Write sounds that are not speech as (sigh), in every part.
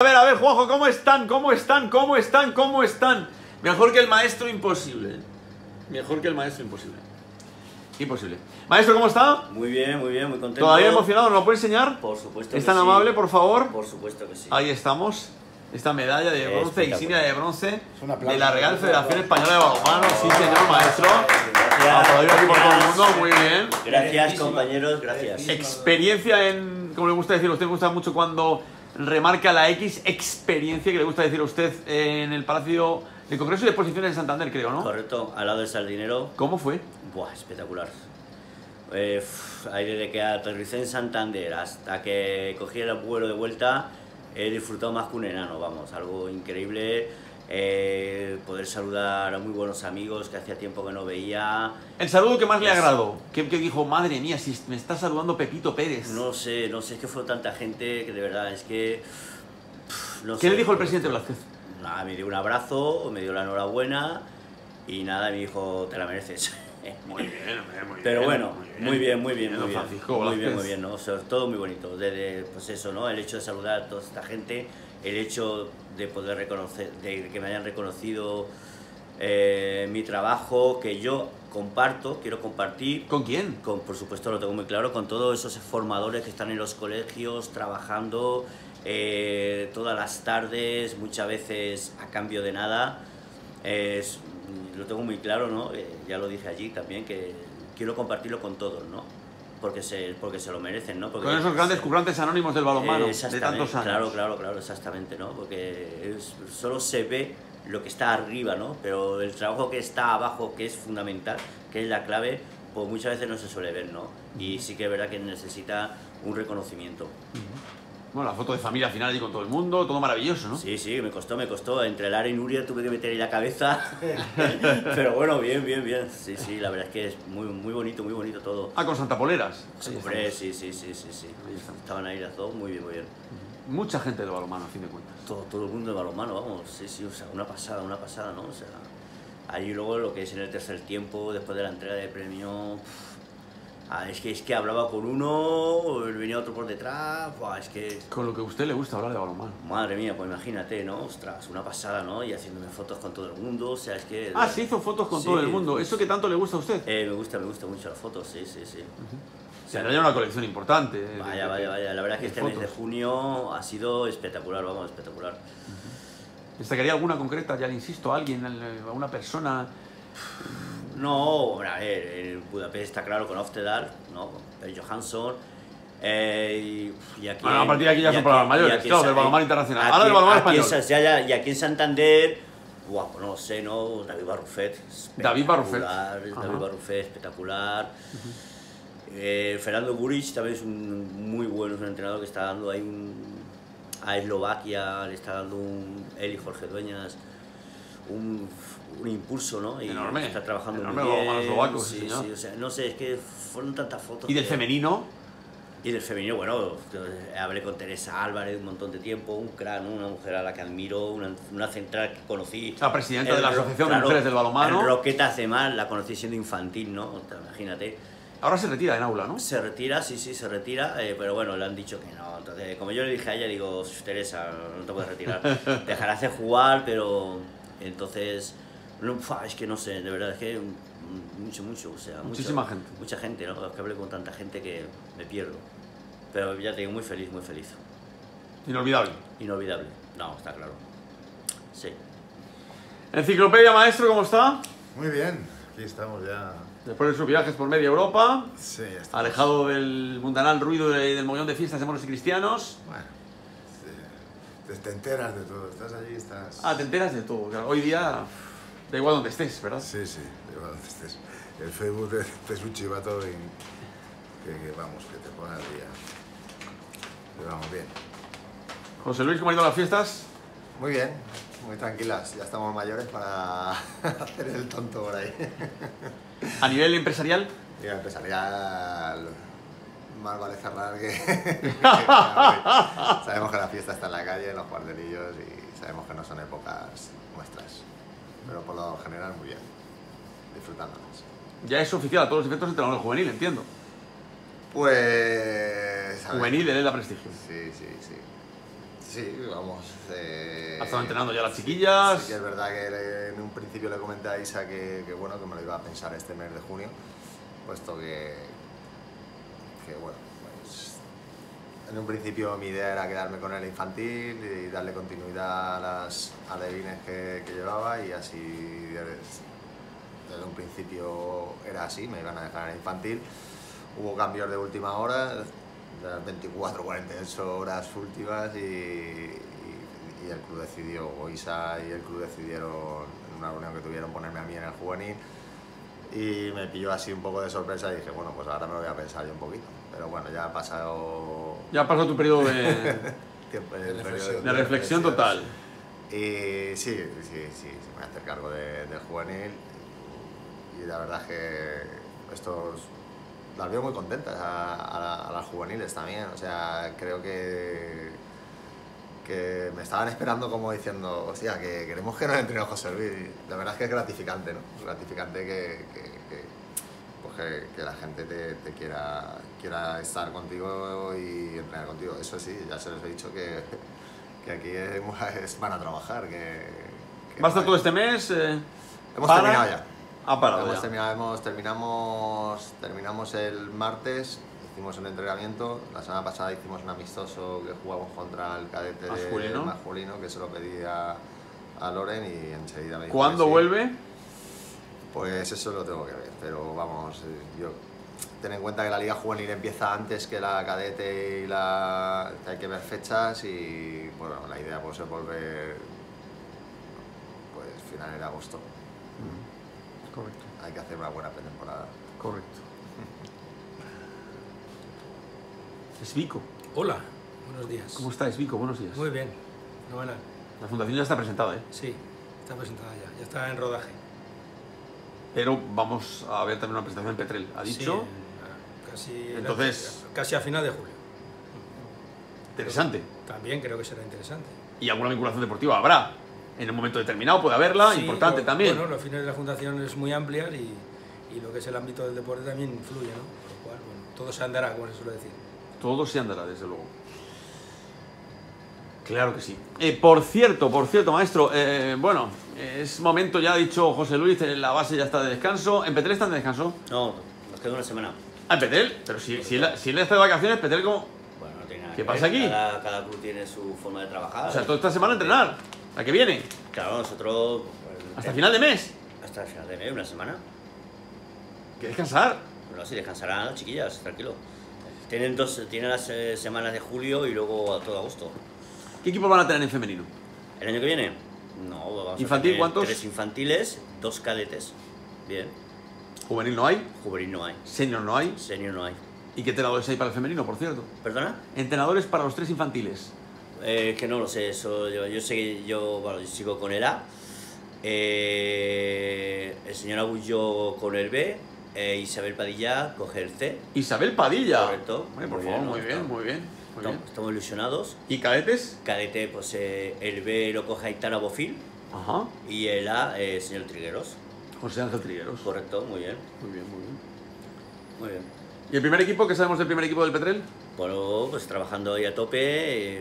A ver, a ver, Juanjo, ¿cómo están? ¿Cómo están? ¿Cómo están? ¿Cómo están? Mejor que el maestro imposible. Mejor que el maestro imposible. Imposible. Maestro, ¿cómo está? Muy bien, muy bien, muy contento. ¿Todavía emocionado? ¿Nos lo puede enseñar? Por supuesto ¿Es que tan sí. amable, por favor? Por supuesto que sí. Ahí estamos. Esta medalla de bronce, insignia de bronce de la Real Federación Española de Balonmano. Sí, señor maestro. Gracias. Aquí por todo el mundo, muy bien. Gracias, compañeros, gracias. Experiencia en, como le gusta decir a usted, me gusta mucho cuando remarca la X, experiencia que le gusta decir a usted en el Palacio de Congreso y de Exposiciones de Santander, creo, ¿no? Correcto, al lado del sardinero. ¿Cómo fue? Buah, espectacular. Eh, ahí desde que aterricé en Santander hasta que cogí el vuelo de vuelta, he disfrutado más que un enano, vamos, algo increíble. Eh, poder saludar a muy buenos amigos que hacía tiempo que no veía. El saludo que más le agradó. Que, que dijo, madre mía, si me está saludando Pepito Pérez. No sé, no sé, es que fue tanta gente que de verdad es que. pff, no ¿Qué sé. le dijo el presidente Blázquez? Nada, me dio un abrazo, me dio la enhorabuena y nada, me dijo, te la mereces. (laughs) Muy bien, hombre, muy Pero bueno, muy bien, muy bien, muy bien. Francisco Muy bien, Blázquez. muy bien, ¿no? O sea, todo muy bonito. Desde, pues eso, ¿no? El hecho de saludar a toda esta gente, el hecho de poder reconocer, de que me hayan reconocido eh, mi trabajo, que yo comparto, quiero compartir. ¿Con quién? Con, por supuesto, lo tengo muy claro, con todos esos formadores que están en los colegios trabajando eh, todas las tardes, muchas veces a cambio de nada. Es- lo tengo muy claro, ¿no? Eh, ya lo dije allí también, que quiero compartirlo con todos, ¿no? Porque se, porque se lo merecen, ¿no? Porque Con esos grandes currantes anónimos del balonmano de Exactamente, tantos años. Claro, claro, claro, exactamente, ¿no? Porque es- solo se ve lo que está arriba, ¿no? Pero el trabajo que está abajo, que es fundamental, que es la clave, pues muchas veces no se suele ver, ¿no? Y sí que es verdad que necesita un reconocimiento. Bueno, la foto de familia final allí con todo el mundo, todo maravilloso, ¿no? Sí, sí, me costó, me costó. Entre Lara y Nuria tuve que meter ahí la cabeza. (laughs) Pero bueno, bien, bien, bien. Sí, sí, la verdad es que es muy, muy bonito, muy bonito todo. Ah, con Santa Poleras. Ahí Hombre, sí, sí, sí, sí, sí. Estaban ahí las dos, muy bien, muy bien. Mucha gente del balonmano, a fin de cuentas. todo, todo el mundo de balonmano, vamos, sí, sí, o sea, una pasada, una pasada, ¿no? O sea, ahí luego lo que es en el tercer tiempo, después de la entrega de premio, pf, ah, es que es que hablaba con uno, venía otro por detrás, buah, es que, Con lo que a usted le gusta hablar de balonmano. madre mía, pues imagínate, ¿no? Ostras, una pasada, ¿no? Y haciéndome fotos con todo el mundo, o sea, es que... Ah, se hizo fotos con Sí, todo el mundo. ¿Eso que tanto le gusta a usted? Eh, me gusta, me gusta mucho las fotos, sí, sí, sí. Se haya una colección importante. de- Vaya, vaya, vaya, la verdad es que este mes de fotos. junio ha sido espectacular, vamos, espectacular. ¿Destacaría alguna concreta? Ya le insisto, alguien, a una persona. No, a ver, en Budapest está claro con Oftedal, ¿no? Con Johansson. eh, y, y aquí, Bueno, a partir de aquí ya son palabras mayores, claro, del Sa- balonmano internacional. aquí- Ahora del balonmano español. Ya, ya, y aquí en Santander, guau, pues no sé, ¿no? David Barrufet. David Barrufet. David Barrufet, espectacular. Eh, Fernando Guric también es un muy bueno, es un entrenador que está dando ahí un. A Eslovaquia le está dando un. Él y Jorge Dueñas. Un, un impulso, ¿no? Y Enorme, Está trabajando enorme muy bien. balonmano eslovaco, sí, sí, señor. sí, o sea, no sé, es que fueron tantas fotos. Y del que- femenino. y del femenino, bueno, que hablé con Teresa Álvarez un montón de tiempo, un crack, una mujer a la que admiro, una, una central que conocí. La presidenta de la Asociación de Mujeres del Balonmano. En Roquetas de Mar, la conocí siendo infantil, ¿no? O sea, Imagínate. Ahora se retira en aula, ¿no? Se retira, sí, sí, se retira, eh, pero bueno, le han dicho que no. Entonces, como yo le dije a ella, digo, Teresa, no te puedes retirar. (laughs) Dejarás de jugar, pero. Entonces. es que no sé, de verdad, es que. Mucho, mucho, o sea. mucho- Muchísima gente. Mucha gente, ¿no? Es que hablé con tanta gente que me pierdo. Pero ya te digo, muy feliz, muy feliz. Inolvidable. Inolvidable. No, está claro. Sí. Enciclopedia Maestro, ¿cómo está? Muy bien, aquí estamos ya. Después de sus viajes por media Europa, Sí, ya está. alejado del mundanal ruido y del mollón de fiestas de moros y cristianos. Bueno, te, te enteras de todo. Estás allí, estás. Ah, te enteras de todo. claro. Hoy día da igual donde estés, ¿verdad? Sí, sí, de igual donde estés. El Facebook te, te es un chivato y que, que vamos, que te pone al día. Pero vamos, bien. José Luis, ¿cómo han ido las fiestas? Muy bien, muy tranquilas. Ya estamos mayores para (laughs) hacer el tonto por ahí. A nivel empresarial, Y empresarial, más vale cerrar que... (laughs) sabemos que la fiesta está en la calle, en los cuartelillos y sabemos que no son épocas nuestras. Pero por lo general muy bien, disfrutándolas. ya es oficial a todos los efectos entrenador juvenil, entiendo. Pues... Juvenil, él es la prestigio. Sí, sí, sí. Sí, vamos. eh, ¿Has estado entrenando ya las chiquillas? Sí que es verdad que en un principio le comenté a Isa que, que, bueno, que me lo iba a pensar este mes de junio, puesto que, que bueno, pues en un principio mi idea era quedarme con el infantil y darle continuidad a las alevines que, que llevaba y así desde, un principio era así, me iban a dejar en el infantil. Hubo cambios de última hora, las 24, 48 horas últimas y- y el club decidió, o Isa y el club decidieron en una reunión que tuvieron ponerme a mí en el juvenil y me pilló así un poco de sorpresa y dije, bueno, pues ahora me lo voy a pensar yo un poquito. Pero bueno, ya ha pasado Ya pasó tu periodo de, (laughs) tiempo, De periodo reflexión. de reflexión total. y sí, sí, sí, sí, me voy a hacer cargo de- del juvenil y la verdad es que estos las veo muy contentas a, a a las juveniles también, o sea, creo que que me estaban esperando como diciendo, hostia, que queremos que nos entrene José Luis. Y La verdad es que es gratificante, ¿no? Gratificante que, que, que, que, la gente te, te quiera, quiera estar contigo y entrenar contigo. Eso sí, ya se les he dicho que, que aquí es- van a trabajar. Que, que ¿Va a estar no todo hay- este mes? eh, Hemos para? terminado ya. Ha parado Hemos ya. terminado, hemos- terminamos, terminamos el martes, hicimos un entrenamiento. La semana pasada hicimos un amistoso que jugamos contra el cadete de- Masculino. masculino, que se lo pedí a, a Loren y enseguida me dijo ¿Cuándo sí. Pues eso lo tengo que ver, pero vamos, eh, yo ten en cuenta que la liga juvenil empieza antes que la cadete y la hay que ver fechas y bueno, la idea pues es volver pues finales de agosto. Correcto, Hay que hacer una buena pretemporada. correcto. (laughs) Es Vico. Hola, buenos días. ¿Cómo estáis, Vico? Buenos días. Muy bien, fenomenal. La fundación ya está presentada, ¿eh? Sí, está presentada ya, ya está en rodaje. Pero vamos a ver también una presentación en Petrel. ¿Ha Sí, dicho? en- casi, Entonces- casi a final de julio. Interesante. También creo que será interesante. Y alguna vinculación deportiva habrá. En un momento determinado puede haberla, Sí, importante lo- también. Bueno, los fines de la fundación es muy amplias y, y lo que es el ámbito del deporte también influye, ¿no? Por lo cual, bueno, todo se andará, como se suele decir. Todo se andará, desde luego. Claro que sí. Eh, por cierto, por cierto, maestro, eh, bueno, es momento, ya ha dicho José Luis, eh, la base ya está de descanso. ¿En Petel están de descanso? No, nos queda una semana. Ah, en Petel, pero si, si, él, si él está de vacaciones, Petel como... Bueno, no tiene nada ¿Qué que pasa ver, aquí? Cada, cada club tiene su forma de trabajar. O sea, toda esta semana entrenar. La que viene. Claro, nosotros. pues, Hasta final de mes. Hasta el final de mes, una semana. Que descansar. Bueno, así descansarán las chiquillas, tranquilo. Tienen dos, tienen las eh, semanas de julio y luego a todo agosto. ¿Qué equipo van a tener en femenino? ¿El año que viene? No, vamos ¿Infantil a tener cuántos? Tres infantiles, dos cadetes. Bien. Juvenil no hay, Juvenil no hay. senior no hay. Senior no hay. ¿Y qué entrenadores hay para el femenino, por cierto? ¿Perdona? Entrenadores para los tres infantiles. Eh, que no lo sé, eso yo, yo sé, yo, bueno, yo sigo con el A, eh, el señor Agullo con el B, eh, Isabel Padilla coge el C. Isabel Padilla. Correcto. Por Muy favor, bien, muy bien. Estamos, estamos ilusionados. ¿Y cadetes? Cadete, pues eh, el B lo coge Aitana Bofil Ajá. y el A, eh, señor Trigueros. José Ángel Trigueros. Correcto, muy bien, Muy bien, muy bien. muy bien. ¿Y el primer equipo? ¿Qué sabemos del primer equipo del Petrel? Bueno, pues trabajando ahí a tope.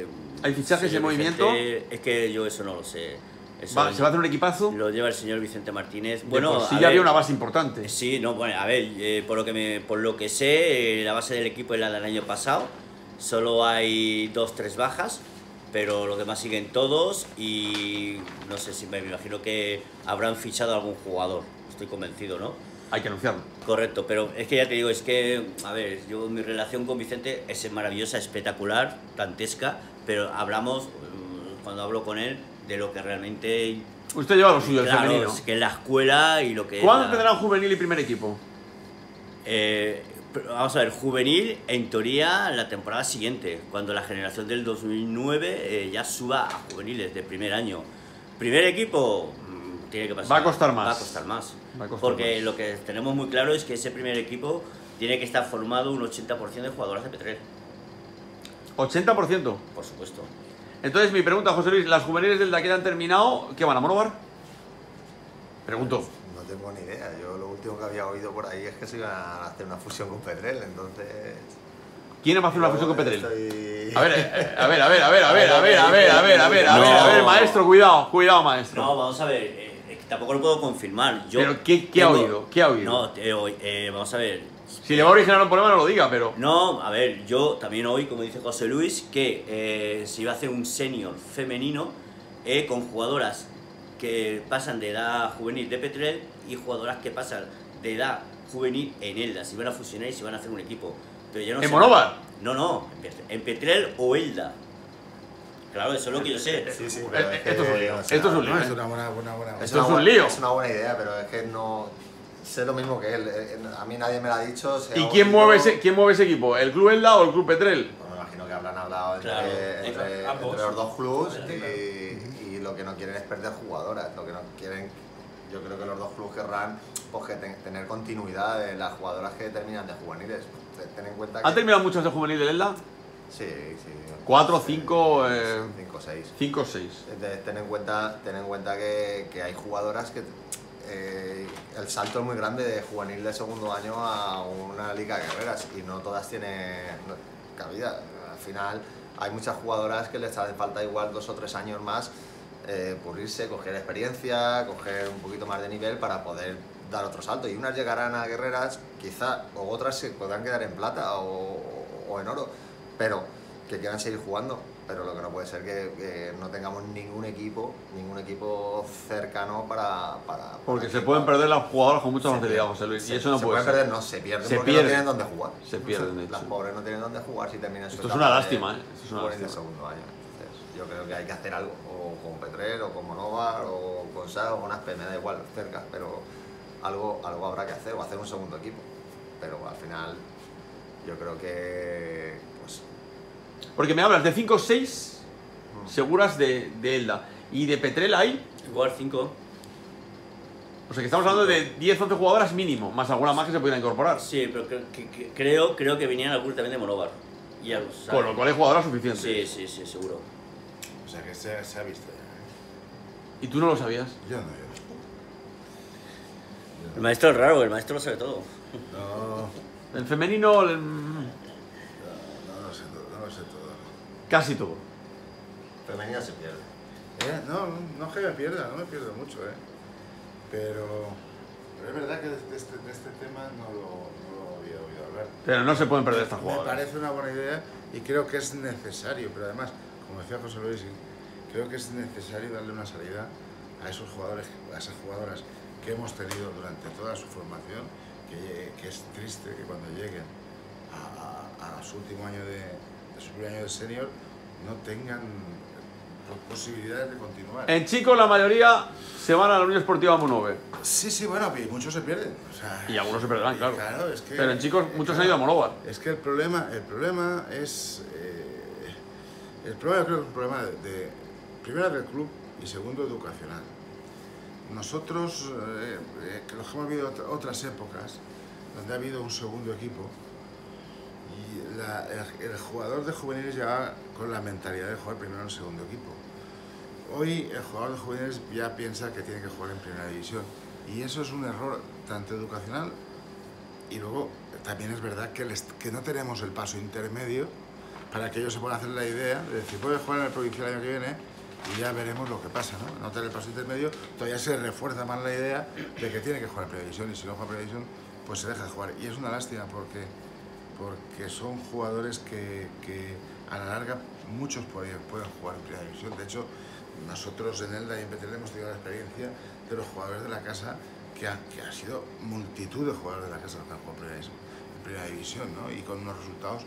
eh, ¿Hay fichajes en movimiento? Vicente- es que yo eso no lo sé. Eso Va- ¿Se va a hacer un equipazo? Lo lleva el señor Vicente Martínez. bueno, sí ya había ver, una base importante. Sí, no, bueno, a ver, eh, por, lo que me, por lo que sé, eh, la base del equipo es la del año pasado. Solo hay dos, tres bajas, pero los demás siguen todos y no sé si me imagino que habrán fichado a algún jugador. Estoy convencido, ¿no? Hay que anunciarlo. Correcto, pero es que ya te digo, es que, a ver, yo mi relación con Vicente es maravillosa, espectacular, dantesca, pero hablamos, mm, cuando hablo con él, de lo que realmente... Usted lleva lo suyo, el claro, femenino. es que es la escuela y lo que... ¿Cuándo la- tendrán juvenil y primer equipo? Eh, pero vamos a ver, juvenil, en teoría, la temporada siguiente, cuando la generación del 2009 eh, ya suba a juveniles de primer año. Primer equipo, mm, tiene que pasar. Va a costar más. Va a costar más. Va a costar porque más. lo que tenemos muy claro es que ese primer equipo tiene que estar formado un 80% de jugadoras de P3, 80%. por supuesto. Entonces, mi pregunta, José Luis, ¿las juveniles del Daqueda han terminado? ¿Qué van a Monóvar? Pregunto. No tengo ni idea. Yo lo último que había oído por ahí es que se iban a hacer una fusión con Pedrel, entonces. ¿Quién va a hacer una fusión con Petrel? A ver, eh, a ver, a ver, a ver, a ver, a ver, a ver, a ver, a ver, a ver, a ver, maestro, cuidado, cuidado, maestro. No, vamos a ver, eh, eh, tampoco lo puedo confirmar. Yo Pero, ¿qué- qué ha oído? ¿Qué ha oído? No, eh, vamos a ver. Si le va a originar un problema, no lo diga, pero. No, a ver, yo también oí, como dice José Luis, que eh, se iba a hacer un senior femenino eh, con jugadoras que pasan de edad juvenil de Petrel y jugadoras que pasan de edad juvenil en Elda. Se iban a fusionar y se iban a hacer un equipo. Pero ya no ¿En Monóvar? No, no, en Pet- en Petrel o Elda. Claro, eso es lo que yo sé. Sí, sí, pero Eh, es que esto es un lío, esto es un lío. No, es una buena, buena, buena. Es Esto una es un buena- lío. Es una buena idea, pero es que no sé lo mismo que él. Eh, A mí nadie me lo ha dicho. ¿Y quién mueve, ese, quién mueve ese equipo? ¿El Club Elda o el Club Petrel? Pues me imagino que habrán hablado entre, Claro, entre- entre ambos. entre los dos clubes Claro. y, y lo que no quieren es perder jugadoras. Lo que no quieren, yo creo que los dos clubes querrán pues, que ten- tener continuidad de las jugadoras que terminan de juveniles. Ten- en cuenta que. ¿Han terminado muchos de juvenil del Elda? Sí, sí. Cuatro, Sí, cinco, eh, Cinco, seis. 5 o 6. De- Ten en cuenta, ten en cuenta que, que hay jugadoras que eh, el salto es muy grande de juvenil de segundo año a una liga de guerreras y no todas tienen cabida. Al final hay muchas jugadoras que les hace falta igual dos o tres años más eh, pulirse, coger experiencia, coger un poquito más de nivel para poder dar otro salto. Y unas llegarán a guerreras, quizá, o otras se podrán quedar en plata o, o en oro, pero que quieran seguir jugando. Pero lo que no puede ser que, que no tengamos ningún equipo, ningún equipo cercano para. para Porque para se que- pueden perder las jugadoras con mucha se facilidad. José Luis. Se- Y eso no se puede pueden ser. perder, no, se pierden Se porque pierden. no tienen dónde jugar. Se pierden, de Las hecho. pobres no tienen dónde jugar si terminan su Esto es una de- lástima, ¿eh? Esto es una lástima. segundo año. Entonces, yo creo que hay que hacer algo, o con Petrel, o con Monóvar, o con SAG, o con Aspe, me da igual, cerca, pero algo, algo habrá que hacer, o hacer un segundo equipo. Pero al final, yo creo que. Pues, Porque me hablas de 5 o 6 Mm. seguras de, de Elda. Y de Petrel hay. Igual 5. O sea que estamos hablando de 10 11 jugadoras mínimo, más alguna más que se pudiera incorporar. Sí, pero que- que- que- creo, creo que venían algunos también de Monóvar. Y saben. Con lo cual hay jugadoras suficientes. Sí, sí, sí, seguro. O sea que se, se ha visto ya. ¿Y tú no lo sabías? ¿eh? Yo no, yo El maestro es raro, el maestro lo sabe todo. no. No, El femenino, el- no, no lo sé todo, no lo sé todo. casi todo. femenina se pierde. Eh, No, no es que me pierda, no me pierdo mucho, ¿eh? Pero, pero es verdad que de este, de este tema no lo, no lo había oído hablar. Pero no se pueden perder estas Me jugadoras. parece una buena idea y creo que es necesario, pero además, como decía José Luis, creo que es necesario darle una salida a esos jugadores, a esas jugadoras que hemos tenido durante toda su formación, que, que es triste que cuando lleguen a, a- a su último año de, de su primer año de senior no tengan posibilidades de continuar. En chicos, la mayoría se van a la Unión Esportiva Monove. Sí, sí, bueno, y muchos se pierden. o sea, Y algunos se perderán, claro. Claro, es que, Pero en chicos, muchos claro, han ido a Monóvar. Es que el problema, el problema es. eh, el problema, creo que es un problema de, de- primero del club y segundo educacional. Nosotros, eh, eh, que los que hemos vivido ot- otras épocas, donde ha habido un segundo equipo, y la- el, el jugador de juveniles ya con la mentalidad de jugar primero en el segundo equipo. Hoy el jugador de juveniles ya piensa que tiene que jugar en primera división. Y eso es un error tanto educacional y luego también es verdad que, les- que no tenemos el paso intermedio para que ellos se puedan hacer la idea de decir, puedes jugar en el provincial el año que viene y ya veremos lo que pasa, ¿no? No tener el paso intermedio, todavía se refuerza más la idea de que tiene que jugar en primera división y si no juega en primera división, pues se deja de jugar. Y es una lástima porque, porque son jugadores que, que a la larga muchos pueden, pueden jugar en primera división. De hecho, nosotros en Elda y en Betel hemos tenido la experiencia de los jugadores de la casa que ha, que ha sido multitud de jugadores de la casa que han jugado en en primera división, ¿no? Y con unos resultados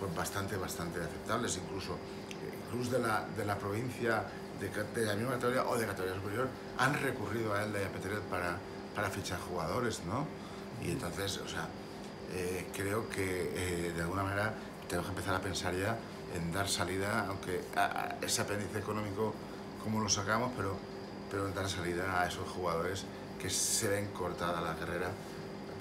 pues bastante, bastante aceptables, incluso eh, clubes de la, de la provincia de, de la misma categoría o de categoría superior han recurrido a y a Peteret para, para fichar jugadores, ¿no? Y entonces, o sea, eh, creo que eh, de alguna manera tenemos que empezar a pensar ya en dar salida, aunque a- a ese apéndice económico, como lo sacamos, pero, pero dar salida a esos jugadores que se ven cortada la carrera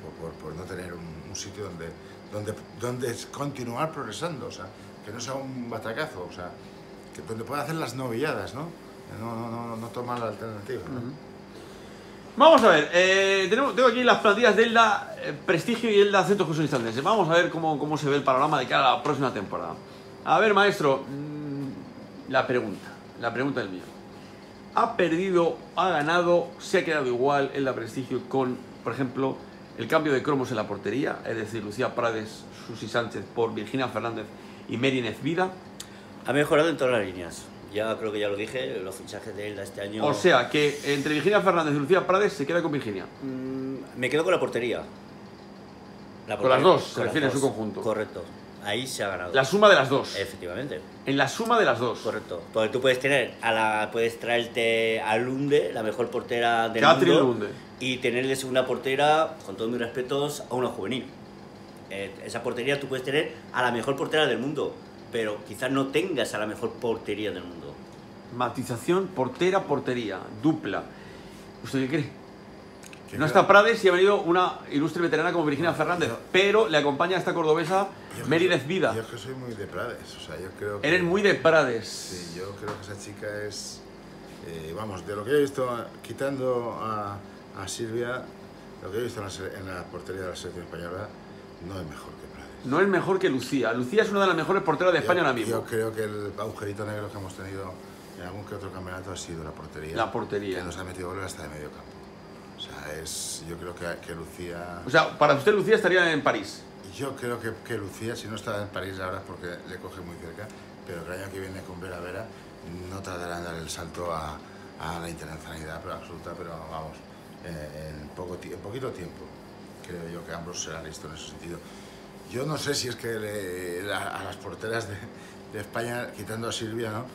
por, por- por no tener un, un sitio donde, donde, donde continuar progresando, o sea, que no sea un batacazo, o sea, que donde pueda hacer las novilladas, ¿no? No, no, no, no tomar la alternativa. ¿no? Vamos a ver, eh, tenemos, tengo aquí las plantillas de Elda eh, Prestigio y Elda Centros Cursos Instantes. Vamos a ver cómo, cómo se ve el panorama de cara a la próxima temporada. A ver, maestro, mm, la pregunta, la pregunta del mío. ¿Ha perdido, ha ganado, se ha quedado igual Elda Prestigio con, por ejemplo, el cambio de cromos en la portería? Es decir, Lucía Prades, Susi Sánchez por Virginia Fernández y Merinez Vida. Ha mejorado en todas las líneas. Ya creo que ya lo dije, los fichajes de Elda este año. O sea, que entre Virginia Fernández y Lucía Prades se queda con Virginia. Mm, me quedo con la portería. La Con las portería, dos, se refiere en su conjunto. Correcto. Ahí se ha ganado. La suma de las dos. Efectivamente. En la suma de las dos. Correcto. Porque tú puedes tener a la puedes traerte a Lunde, la mejor portera del Catherine mundo, Lunde. y tener de segunda portera, con todos mis respetos, a una juvenil. Eh, esa portería tú puedes tener a la mejor portera del mundo, pero quizás no tengas a la mejor portería del mundo. Matización, portera, portería, dupla. ¿Usted qué cree? Que No creo- está Prades y ha venido una ilustre veterana como Virginia Fernández, pero le acompaña esta cordobesa yo- Vida. Yo es que soy muy de Prades, o sea, yo creo que... Eres muy de Prades. Sí, yo creo que esa chica es... eh, vamos, de lo que he visto, quitando a, a Silvia, lo que he visto en la, en la portería de la selección española, no es mejor que Prades. No es mejor que Lucía. Lucía es una de las mejores porteras de España yo, ahora mismo. Yo creo que el agujerito negro que hemos tenido en algún que otro campeonato ha sido la portería. La portería. Que nos ha metido goles hasta de medio campo. O sea, es, yo creo que, que Lucía... O sea, para usted Lucía estaría en París. Yo creo que, que Lucía, si no está en París ahora porque le coge muy cerca, pero el año que viene con Vera Vera no tardará en dar el salto a, a la internacionalidad pero absoluta, pero vamos, eh, en, poco, en poquito tiempo. Creo yo que ambos serán listo en ese sentido. Yo no sé si es que le- la- a las porteras de, de España, quitando a Silvia, ¿no?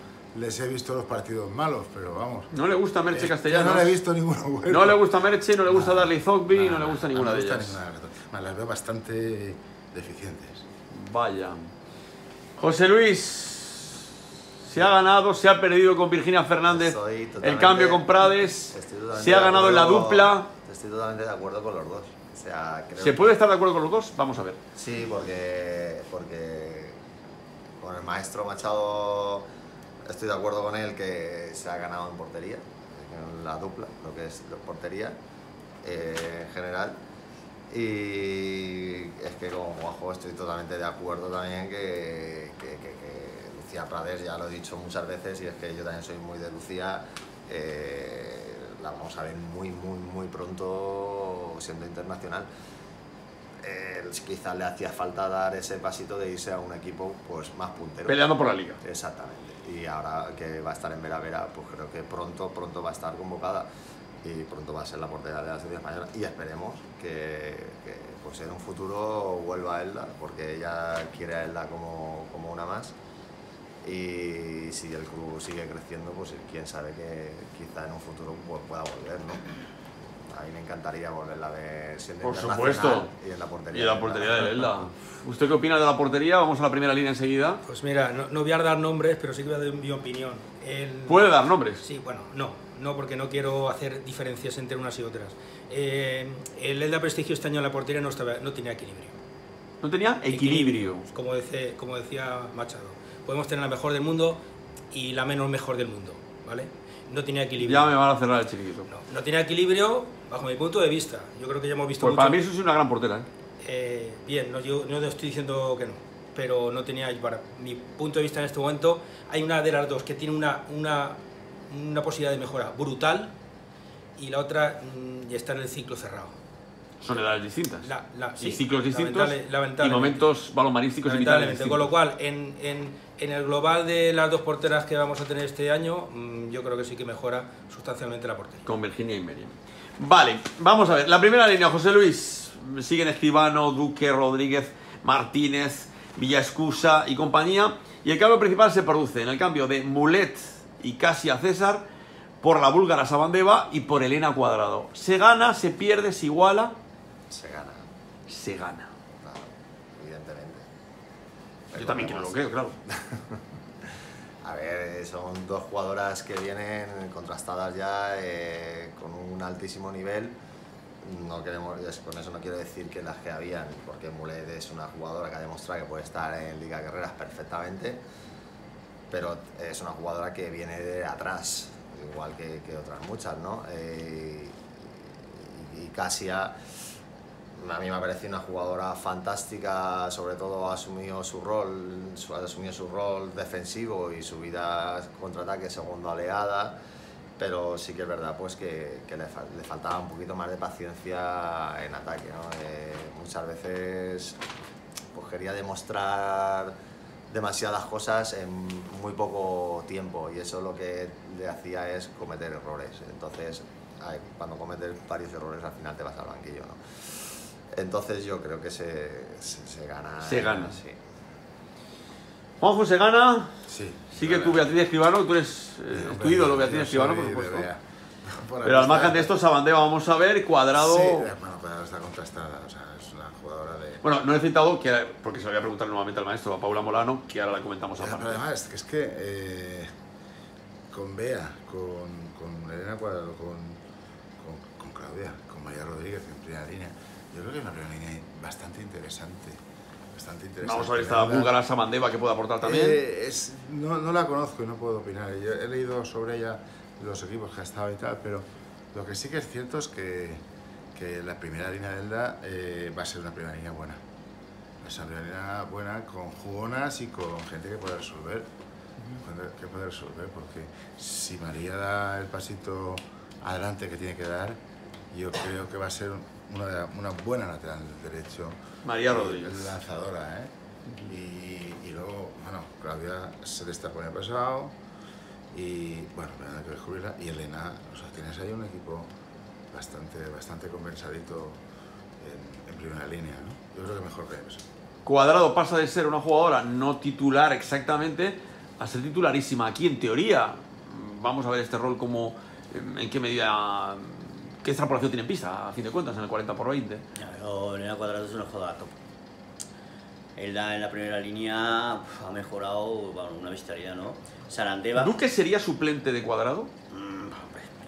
les he visto los partidos malos, pero vamos. No le gusta Merche eh, Castellano. no le he visto ninguno bueno. No le gusta Merche, no le gusta Darley Zogby, no Nada, le gusta no ninguna me de gusta ellas. ninguna de las. Más, Las veo bastante deficientes. Vaya. José Luis, se ha ganado, se ha perdido con Virginia Fernández. Estoy El totalmente- cambio con Prades. Se ha de ganado en la acuerdo- dupla. Estoy totalmente de acuerdo con los dos. O sea, creo ¿Se que- puede estar de acuerdo con los dos? Vamos a ver. Sí, porque, porque con el maestro Machado estoy de acuerdo con él que se ha ganado en portería, en la dupla, lo que es portería eh, en general. Y es que con Juanjo estoy totalmente de acuerdo también que, que, que- que Lucía Prades, ya lo he dicho muchas veces, y es que yo también soy muy de Lucía. eh, la vamos a ver muy, muy, muy pronto siendo internacional eh, quizás le hacía falta dar ese pasito de irse a un equipo pues más puntero. Peleando por la liga. Exactamente. Y ahora que va a estar en Vera Vera, pues creo que pronto, pronto va a estar convocada y pronto va a ser la portera de la selección española y esperemos que, que, pues en un futuro vuelva a Elda, porque ella quiere a Elda como, como una más y si el club sigue creciendo, pues quién sabe que quizá en un futuro pues, pueda volver, ¿no? A mí me encantaría volverla a ver siendo Por supuesto. y en la portería. Y la de portería de Elda. ¿Usted qué opina de la portería? Vamos a la primera línea enseguida. Pues mira, no, no voy a dar nombres, pero sí que voy a dar mi opinión. El- ¿Puede dar nombres? Sí, bueno, no, no porque no quiero hacer diferencias entre unas y otras. Eh, el Elda Prestigio este año en la portería no, estaba, no tenía equilibrio. No tenía equilibrio. Como, dice, como decía Machado. Podemos tener la mejor del mundo y la menos mejor del mundo, ¿vale? No tenía equilibrio. Ya me van a cerrar el chiquito. No, no tenía equilibrio bajo mi punto de vista. Yo creo que ya hemos visto Pues mucho- para mí eso es una gran portera. ¿eh? eh, bien, no, yo no estoy diciendo que no, pero no tenía, para mi punto de vista en este momento, hay una de las dos que tiene una, una, una posibilidad de mejora brutal y la otra mm, ya está en el ciclo cerrado. Son edades distintas. La- la- y sí, ciclos distintos lamentable- y momentos balomanísticos y vitales con lo cual, en, en, en el global de las dos porteras que vamos a tener este año, mm, yo creo que sí que mejora sustancialmente la portería. Con Virginia y Merian. Vale, vamos a ver. La primera línea, José Luis. Siguen Escribano, Duque, Rodríguez, Martínez, Villaescusa y compañía. Y el cambio principal se produce en el cambio de Mulet y Casia César por la búlgara Sabandeva y por Elena Cuadrado. Se gana, se pierde, se iguala, Se gana, se gana. claro, evidentemente. Yo también quiero lo creo, claro. (laughs) A ver, son dos jugadoras que vienen contrastadas ya eh, con un altísimo nivel. No queremos, con eso no quiero decir que las que habían, porque Mulet es una jugadora que ha demostrado que puede estar en Liga Guerreras perfectamente, pero es una jugadora que viene de atrás, igual que, otras muchas, ¿no? Eh, y Casia a mí me ha parecido una jugadora fantástica, sobre todo ha asumido su rol, ha asumido su rol defensivo y su vida contraataque segundo oleada, pero sí que es verdad pues que, le faltaba un poquito más de paciencia en ataque. ¿no? Eh, muchas veces pues quería demostrar demasiadas cosas en muy poco tiempo y eso lo que le hacía es cometer errores. Entonces, cuando cometes varios errores al final te vas al banquillo. ¿no? Entonces yo creo que se, se, se gana. Se gana. Sí. Juanjo se gana. Sí. Sigue tú, Beatriz Escribano, tú eres eh, tu ídolo, Beatriz Escribano, por supuesto. (laughs) Pero al margen de esto, Sabandeva, vamos a ver, cuadrado. Sí, bueno, Cuadrado está contrastada, o sea, es una jugadora de... Bueno, no he citado, que, porque se lo voy a preguntar nuevamente al maestro, a Paula Molano, que ahora la comentamos aparte. pero además, es que eh, con Bea, con, con Elena Cuadrado, con, con, con Claudia, con María Rodríguez en primera línea, yo creo que es una primera línea bastante interesante. Bastante interesante. Vamos a ver esta búlgara Sabandeva que puede aportar también. Eh, es- no, no la conozco y no puedo opinar. Yo he leído sobre ella los equipos que ha estado y tal, pero lo que sí que es cierto es que, que la primera línea de Elda eh, va a ser una primera línea buena. Va a ser una primera línea buena con jugonas y con gente que pueda resolver. Que puede resolver, porque si María da el pasito adelante que tiene que dar, yo creo que va a ser una, una buena lateral derecho. María Rodríguez. Lanzadora, ¿eh? Y, y luego, bueno, Claudia se destacó en el pasado. Y bueno, nada que descubrirla. Y Elena, o sea, tienes ahí un equipo bastante, bastante conversadito en, en primera línea, ¿no? Yo creo que mejor que eso. Cuadrado pasa de ser una jugadora no titular exactamente a ser titularísima. Aquí, en teoría, vamos a ver este rol como em, en qué medida, qué extrapolación tiene en pista, a fin de cuentas, en el 40 por 20. Ya, Pero Elena Cuadrado es una jugadora top. En la, en la primera línea uf, ha mejorado bueno, una bestialidad, ¿no? Sarandeva. ¿Duque sería suplente de Cuadrado? Mm,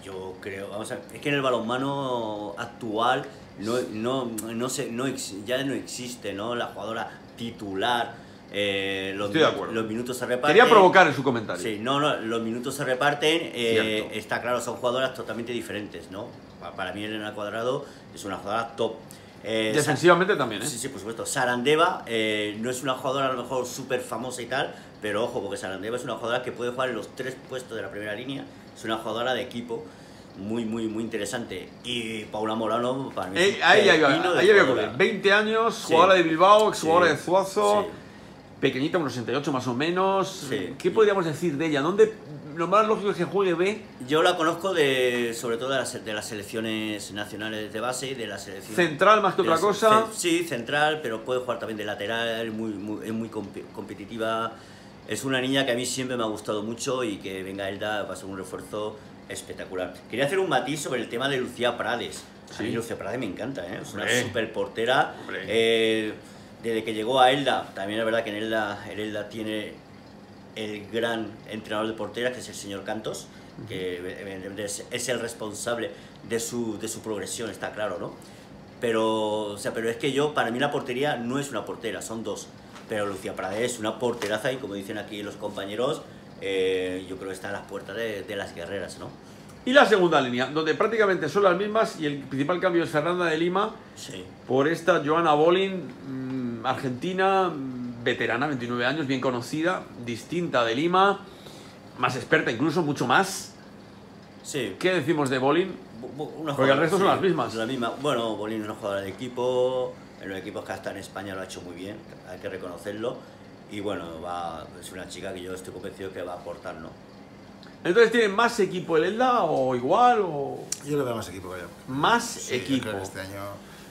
yo creo, vamos a ver, es que en el balonmano actual no, no, no sé, no ya no existe, ¿no? La jugadora titular, eh, los, Estoy de acuerdo. los minutos se reparten. Quería provocar en su comentario. Sí, no, no, los minutos se reparten, eh, está claro, son jugadoras totalmente diferentes, ¿no? Pa- Para mí Elena Cuadrado es una jugadora top. Eh, Sa- Defensivamente también, ¿eh? Sí, sí, por supuesto. Sarandeva eh, no es una jugadora a lo mejor súper famosa y tal, pero ojo, porque Sarandeva es una jugadora que puede jugar en los tres puestos de la primera línea. Es una jugadora de equipo muy, muy, muy interesante. Y Paula Morano, para mí. Eh, ahí ahí iba a jugadora. ocurrir. 20 años, Sí. jugadora de Bilbao, exjugadora Sí. de Zuazo, Sí. pequeñita, unos 68 más o menos. Sí. ¿Qué podríamos decir de ella? ¿Dónde lo más lógico es que juegue B? Yo la conozco de, sobre todo de las, de las selecciones nacionales de base y de la selección. Central más que otra la- cosa. ce- Sí, central, pero puede jugar también de lateral, muy, muy- es muy compi- competitiva. Es una niña que a mí siempre me ha gustado mucho y que venga Elda va a ser un refuerzo espectacular. Quería hacer un matiz sobre el tema de Lucía Prades. A mí Sí. Lucía Prades me encanta, ¿eh? es una super portera. Eh, desde que llegó a Elda, también es verdad que en Elda, en Elda tiene el gran entrenador de porteras, que es el señor Cantos, que es el responsable de su, de su progresión, está claro, ¿no? Pero, o sea, pero es que yo, para mí la portería no es una portera, son dos. Pero Lucía Prades es una porteraza y como dicen aquí los compañeros, eh, yo creo que está a las puertas de, de las guerreras, ¿no? Y la segunda línea, donde prácticamente son las mismas y el principal cambio es Fernanda de Lima Sí. por esta Joana Bolin, mm, argentina, mm, veterana, 29 años, bien conocida, distinta de Lima, más experta incluso, mucho más. Sí. ¿Qué decimos de Bolin? Una Porque el resto son las mismas. La misma. Bueno, Bolín es una jugadora de equipo, en los equipos que hasta en España lo ha hecho muy bien, hay que reconocerlo. Y bueno, va, es una chica que yo estoy convencido que va a aportar, ¿no? Entonces, ¿tiene más equipo el Elda o igual o...? Yo le veo más equipo que yo. Más Sí, yo equipo. creo que este año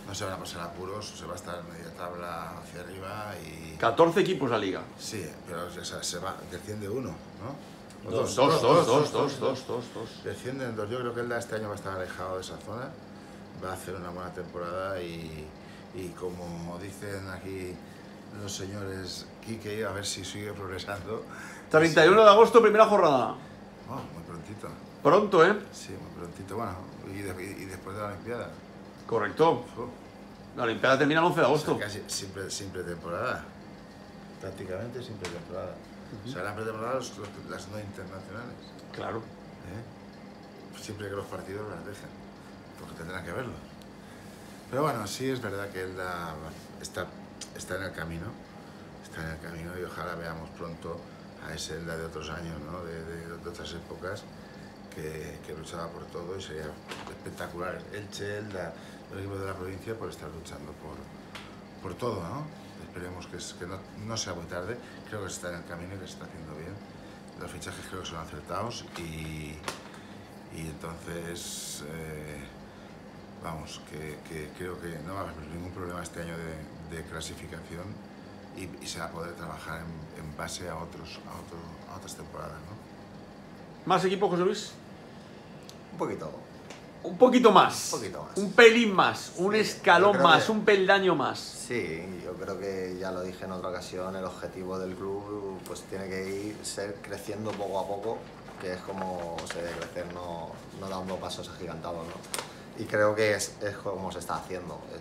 no se van a pasar apuros, se va a estar media tabla hacia arriba y... 14 equipos la liga. Sí, pero o sea, se va, desciende uno, ¿no? Dos, Dos, dos, dos, dos, dos, dos, dos. Descienden dos. Yo creo que Elda este año va a estar alejado de esa zona, va a hacer una buena temporada y, y como dicen aquí los señores Quique, a ver si sigue progresando. 31 de agosto, primera jornada. Oh, muy prontito. Pronto, ¿eh? Sí, muy prontito. Bueno, y, de- y después de la Olimpiada. Correcto. Oh, La Olimpiada termina el 11 de o sea, agosto. casi siempre, siempre temporada. Prácticamente siempre temporada. O sea, la pretemporada los- los- las no internacionales. Claro. ¿eh? Siempre que los partidos las dejen. Porque tendrán que verlo. Pero bueno, sí es verdad que él da- está, está en el camino, está en el camino y ojalá veamos pronto a ese Elda de otros años, ¿no? de, de- otras épocas, que, que luchaba por todo y sería espectacular. Elche, Elda, el equipo de la provincia por estar luchando por, por todo, ¿no? Esperemos que, que no, no sea muy tarde, creo que está en el camino y que se está haciendo bien. Los fichajes creo que son acertados y, y entonces, eh, vamos, que, que creo que no va a haber ningún problema este año de, de clasificación y, y se va a poder trabajar en, en base a, otros, a, otro- a otras temporadas, ¿no? ¿Más equipo, José Luis? Un poquito. Un poquito más. Un poquito más. Un pelín más. Un Sí, escalón más. que- Un peldaño más. Sí, yo creo que ya lo dije en otra ocasión, el objetivo del club pues tiene que ir ser creciendo poco a poco, que es como se debe crecer, no, no dando pasos agigantados, ¿no? Y creo que es, como se está haciendo. eh,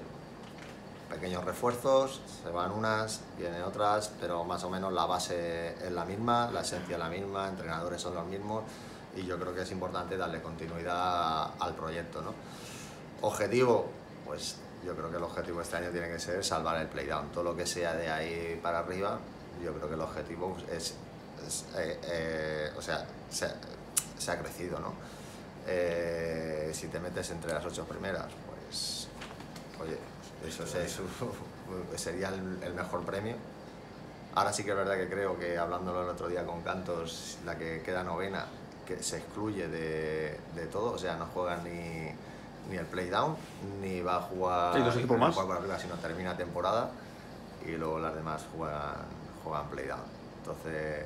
Pequeños refuerzos, se van unas, vienen otras, pero más o menos la base es la misma, la esencia es la misma, entrenadores son los mismos y yo creo que es importante darle continuidad al proyecto, ¿no? Objetivo, pues yo creo que el objetivo este año tiene que ser salvar el playdown. Todo lo que sea de ahí para arriba, yo creo que el objetivo es, eh, eh, o sea, se, se ha crecido, ¿no? Eh, si te metes entre las ocho primeras, pues, oye, eso es- es (laughs) un- sería el, el mejor premio. Ahora sí que es verdad que creo que hablándolo el otro día con Cantos, la que queda novena, que se excluye de, de todo, o sea, no juega ni, ni el playdown, ni va a jugar, dos equipos más. arriba, sino termina temporada y luego las demás juegan, juegan playdown. Entonces,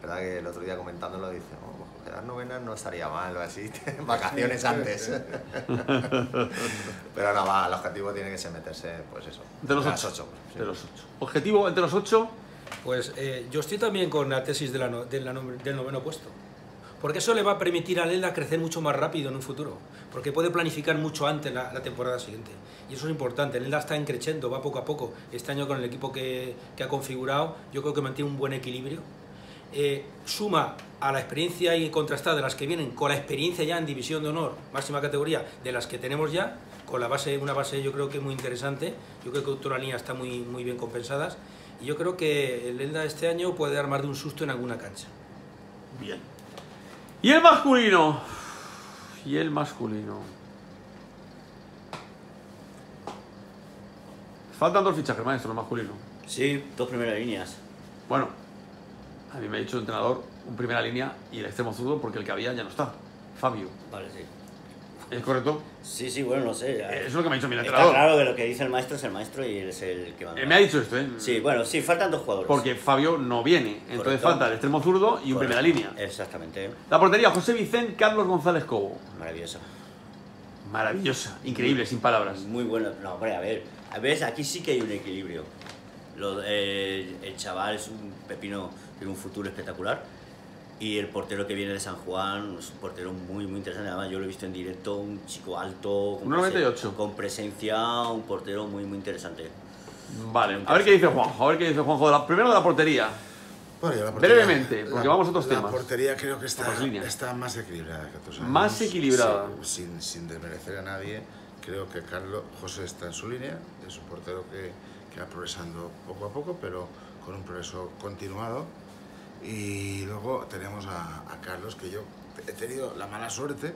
verdad que el otro día comentándolo dice, oh, pues quedar novena no estaría mal o así, (laughs) vacaciones antes. (laughs) Pero no, va, el objetivo tiene que ser meterse, pues eso, De los ocho. ocho, sí. De los ocho. Objetivo entre los ocho. Pues eh, yo estoy también con la tesis de la no- de la nom- del noveno puesto. Porque eso le va a permitir a Lela crecer mucho más rápido en un futuro. Porque puede planificar mucho antes la, la temporada siguiente. Y eso es importante. Lela está creciendo, va poco a poco. Este año con el equipo que, que ha configurado, yo creo que mantiene un buen equilibrio. Eh, suma a la experiencia y contrastada de las que vienen con la experiencia ya en división de honor, máxima categoría, de las que tenemos ya, con la base, una base yo creo que muy interesante. Yo creo que toda la línea está muy, muy bien compensadas. Y yo creo que el Elda este año puede dar más de un susto en alguna cancha. Bien. Y el masculino. Y el masculino. Faltan dos fichajes, maestro, el masculino. Sí, dos primeras líneas. Bueno, a mí me ha dicho el entrenador un primera línea y el extremo zurdo porque el que había ya no está. Fabio. Vale, sí. ¿Es correcto? Sí, sí, bueno, no sé. Eso es lo que me ha dicho mi Está entrenador. claro que lo que dice el maestro es el maestro y él es el que va Él me ha dicho esto, ¿eh? Sí, bueno, sí, faltan dos jugadores. Porque Fabio no viene. Entonces Correcto. falta el extremo zurdo y un Correcto. primera línea. Exactamente. La portería, José Vicente, Carlos González Cobo. Maravilloso. Maravillosa, increíble, sin palabras. Muy bueno. No, hombre, a ver. A ver, aquí sí que hay un equilibrio. Lo- eh, el chaval es un pepino, tiene un futuro espectacular. Y el portero que viene de San Juan es un portero muy, muy interesante. Además, yo lo he visto en directo, un chico alto, con, 1,98. con presencia, un portero muy, muy interesante. Vale, a ver qué dice Juanjo, a ver qué dice Juanjo. De la- primero de la portería. Bueno, yo la Brevemente, porque vamos a otros la temas. portería creo que está, está más equilibrada que otros años. Más equilibrada. Sí, sin, sin desmerecer a nadie, creo que Carlos José está en su línea. Es un portero que, que va progresando poco a poco, pero con un progreso continuado. Y luego tenemos a, a Carlos, que yo he tenido la mala suerte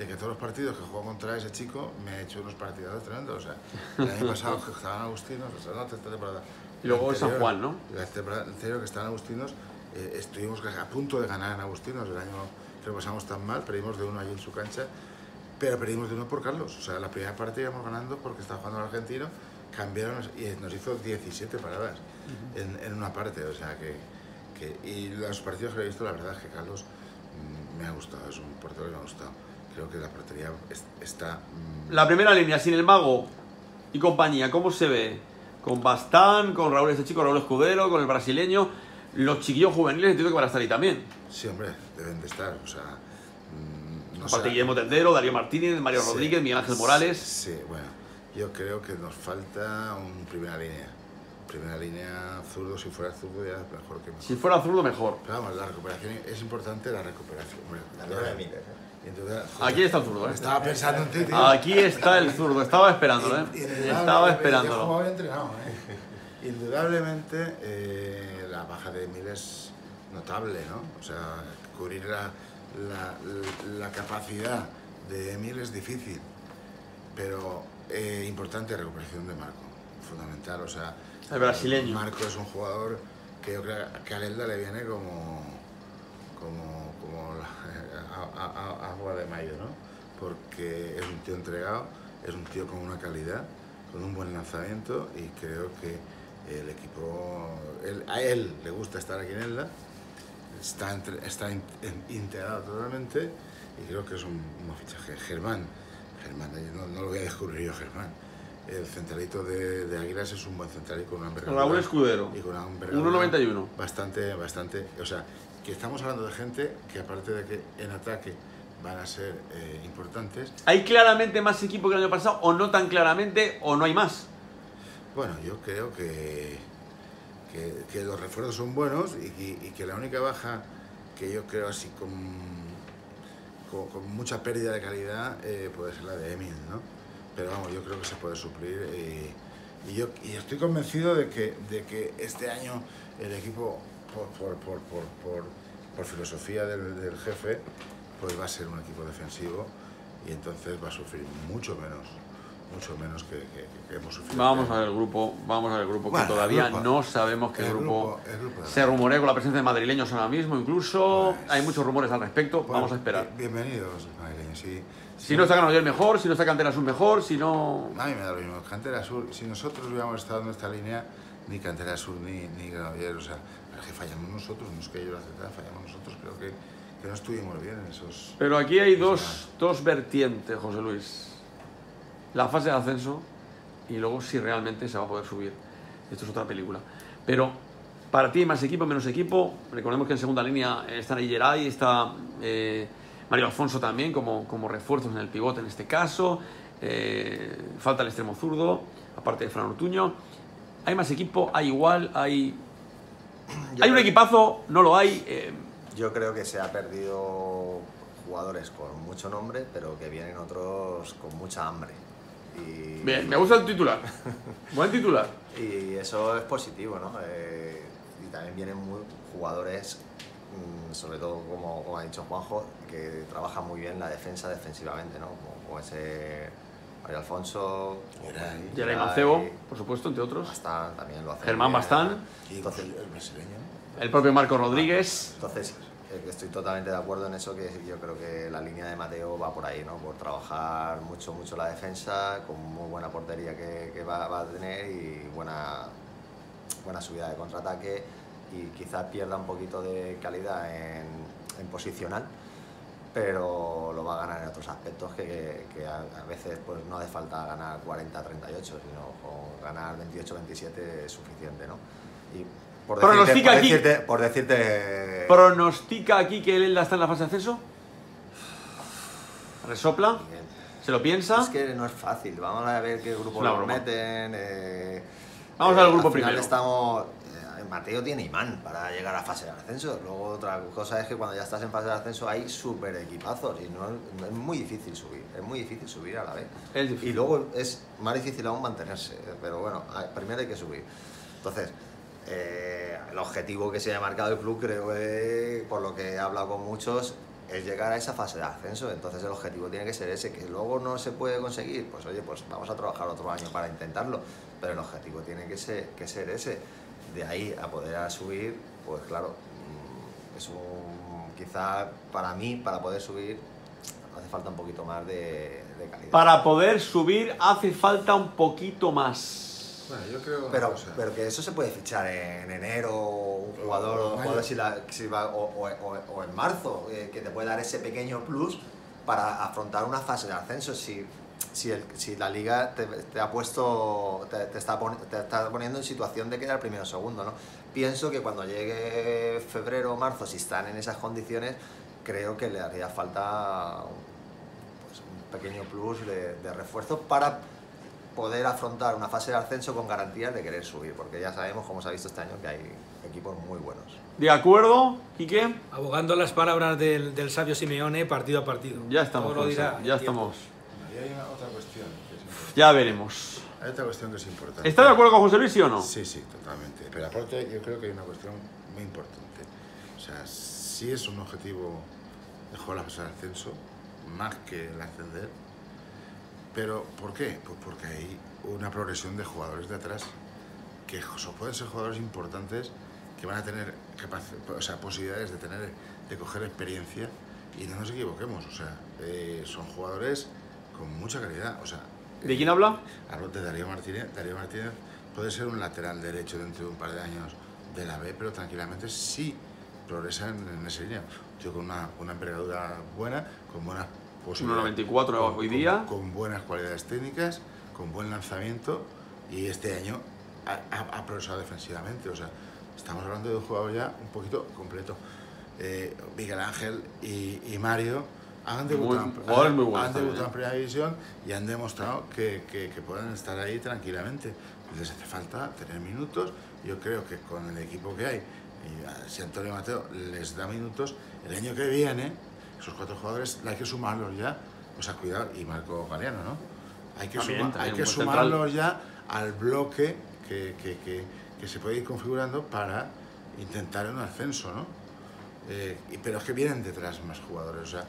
de que todos los partidos que juego contra ese chico me ha hecho unos partidos tremendos. O sea, el año (laughs) pasado que estaban Agustinos, o sea, no, esta temporada. Y luego San Juan, ¿no? La temporada anterior que estaban Agustinos, eh, estuvimos a punto de ganar en Agustinos. El año que lo pasamos tan mal, perdimos de uno allí en su cancha, pero perdimos de uno por Carlos. O sea, la primera parte íbamos ganando porque estaba jugando el argentino, cambiaron y nos hizo 17 paradas en, en una parte. O sea, que, que- Y los partidos que he visto, la verdad es que Carlos mm, me ha gustado, es un portero que me ha gustado. Creo que la portería es- está. mm, La primera línea, sin el mago y compañía, ¿cómo se ve? Con Bastán, con Raúl, este chico, Raúl Escudero, con el brasileño. Los chiquillos juveniles entiendo que van a estar ahí también. Sí, hombre, deben de estar. O sea, mm, no Aparte. Guillermo Tendero, Darío Martínez, Mario Sí, Rodríguez, Miguel Ángel Morales. Sí, bueno, yo creo que nos falta un primera línea. primera línea zurdo, si fuera zurdo ya es mejor que mejor. Si fuera zurdo, mejor. Pero vamos, la recuperación es importante la recuperación. hombre. La ¿eh? Y entonces, joder, Aquí está el zurdo, ¿eh? Estaba pensando en ti, tío. Aquí está el zurdo. Estaba esperándolo, ¿eh? Estaba esperándolo. entrenado, ¿eh? Indudablemente eh, la baja de Emil es notable, ¿no? O sea, cubrir la, la- la capacidad de Emil es difícil, pero eh, importante recuperación de Marco, fundamental. O sea, El brasileño. Marco es un jugador que yo creo que a Lelda le viene como, como, como la- (laughs) a- a- a- agua de mayo, ¿no? Porque es un tío entregado, es un tío con una calidad, con un buen lanzamiento y creo que el equipo, él- a él le gusta estar aquí en Elda, está, entre- está in- in- integrado totalmente y creo que es un, un fichaje. Germán, Germán, no, no lo voy a descubrir yo, Germán. El centralito de, de Águilas es un buen central y con una envergadura. Raúl Escudero. Y con una envergadura 1,91. Bastante, bastante. O sea, que estamos hablando de gente que aparte de que en ataque van a ser eh, importantes, ¿Hay claramente más equipo que el año pasado o no tan claramente o no hay más? bueno, yo creo que, que, que los refuerzos son buenos y que la única baja que yo creo así con, con, mucha pérdida de calidad eh, puede ser la de Emil, ¿no? Pero vamos, yo creo que se puede suplir eh, y, yo y estoy convencido de que, de que este año el equipo, por, por, por, por, por, por filosofía del, del jefe, pues va a ser un equipo defensivo y entonces va a sufrir mucho menos, mucho menos que, que- que hemos sufrido. Vamos a ver el grupo, vamos a ver el grupo Bueno, que todavía grupo. no sabemos qué El grupo. grupo- grupo Se rumorea con la presencia de madrileños ahora mismo, incluso Pues- hay muchos rumores al respecto. Bueno, vamos a esperar. bien- Bienvenidos, madrileños. Sí, Si no está Granollers mejor, si no está Cantera Sur mejor, si no. A mí me da lo mismo. Cantera Sur, si nosotros hubiéramos estado en esta línea, ni Cantera Sur ni, ni o sea, es que fallamos nosotros, no es que ellos lo aceptaran, fallamos nosotros. Creo que, que no estuvimos bien en esos. Pero aquí hay dos, dos vertientes, José Luis. La fase de ascenso y luego si realmente se va a poder subir. Esto es otra película. Pero para ti hay más equipo, menos equipo. Recordemos que en segunda línea está Geray, está eh, Mario Alfonso también como, como refuerzos en el pivote en este caso. Eh, falta el extremo zurdo, aparte de Fran Ortuño. Hay más equipo, hay igual, hay... Yo hay un equipazo, no lo hay. eh, Yo creo que se ha perdido jugadores con mucho nombre, pero que vienen otros con mucha hambre. Y, bien, me gusta el titular. (laughs) Buen titular. y eso es positivo, ¿no? Eh, y también vienen muy jugadores, mm, sobre todo como, como ha dicho Juanjo, que trabajan muy bien la defensa defensivamente, ¿no? Como, como ese Mario Alfonso, Geray, Macebo, por supuesto, entre otros. Bastán también lo hace. Germán bien. Bastán. Y Entonces, el brasileño. El propio Marco Rodríguez. Entonces, estoy totalmente de acuerdo en eso, que yo creo que la línea de Mateo va por ahí, ¿no? Por trabajar mucho, mucho la defensa, con muy buena portería que, va, a tener y buena, buena subida de contraataque y quizás pierda un poquito de calidad en, posicional, pero lo va a ganar en otros aspectos que, a, veces pues, no hace falta ganar 40-38, sino ganar 28-27 es suficiente, ¿no? Por Pronostica por aquí. decirte, por decirte ¿Pronostica aquí que el Elda está en la fase de ascenso? ¿Resopla? Miguel, ¿Se lo piensa? Es que no es fácil. Vamos a ver qué grupo nos meten. eh, Vamos eh, grupo al final primero. Estamos, eh, Mateo tiene imán para llegar a fase de ascenso. Luego otra cosa es que cuando ya estás en fase de ascenso hay super equipazos y no, es muy difícil subir. Es muy difícil subir a la vez. Es. Y luego es más difícil aún mantenerse. Pero bueno, primero hay que subir. Entonces, eh, el objetivo que se ha marcado el club, creo que por lo que he hablado con muchos, es llegar a esa fase de ascenso. Entonces el objetivo tiene que ser ese, que luego no se puede conseguir. Pues oye, pues vamos a trabajar otro año para intentarlo. Pero el objetivo tiene que ser, que ser ese. De ahí a poder subir, pues claro, mm, es un, quizá para mí, para poder subir, hace falta un poquito más de, de calidad. Para poder subir hace falta un poquito más. Bueno, yo creo Pero, cosa. pero que eso se puede fichar en enero, un jugador, O jugador si la- si va- o, o- o- o en marzo, eh, que te puede dar ese pequeño plus para afrontar una fase de ascenso. Si, si, el- si la liga te, te ha puesto, te, te está poni- te está poniendo en situación de quedar primero o segundo, ¿no? Pienso que cuando llegue febrero o marzo, si están en esas condiciones, creo que le haría falta pues, un pequeño plus de, de refuerzo para poder afrontar una fase de ascenso con garantías de querer subir, porque ya sabemos, como se ha visto este año, que hay equipos muy buenos. ¿De acuerdo, Quique? Abogando las palabras del, del sabio Simeone partido a partido. Ya estamos, lo dirá ya estamos. Y hay una otra cuestión que. Ya veremos. Hay otra cuestión que es importante. ¿Está de acuerdo con José Luis, sí o no? Sí, sí, totalmente. Pero aparte yo creo que hay una cuestión muy importante. O sea, sí es un objetivo de jugar la fase de ascenso, más que el ascender. Pero ¿por qué? Pues porque hay una progresión de jugadores de atrás que pueden ser jugadores importantes que van a tener o sea, posibilidades de tener de coger experiencia y no nos equivoquemos, o sea, eh, son jugadores con mucha calidad, o sea, ¿De quién habla? Hablo de Darío Martínez. Darío Martínez puede ser un lateral derecho dentro de un par de años de la B, pero tranquilamente sí progresa en, en esa línea. Tío con una, una envergadura buena, con buenas posibilidades. 1,94 con- hoy día. Con buenas cualidades técnicas, con buen lanzamiento y este año ha, ha- ha progresado defensivamente. O sea, estamos hablando de un jugador ya un poquito completo. Eh, Miguel Ángel y, y Mario han debutado, Muy- han también, debutado ¿eh? en primera división y han demostrado que, que, que pueden estar ahí tranquilamente. Les hace falta tener minutos. Yo creo que con el equipo que hay, y si Antonio Mateo les da minutos, el año que viene, esos cuatro jugadores hay que sumarlos ya. O sea, cuidado, y Marco Galeano, ¿no? Hay que, También, suma- también, hay que un buen central. sumarlos ya al bloque que, que, que, que se puede ir configurando para intentar un ascenso, ¿no? Eh, y- pero es que vienen detrás más jugadores. O sea,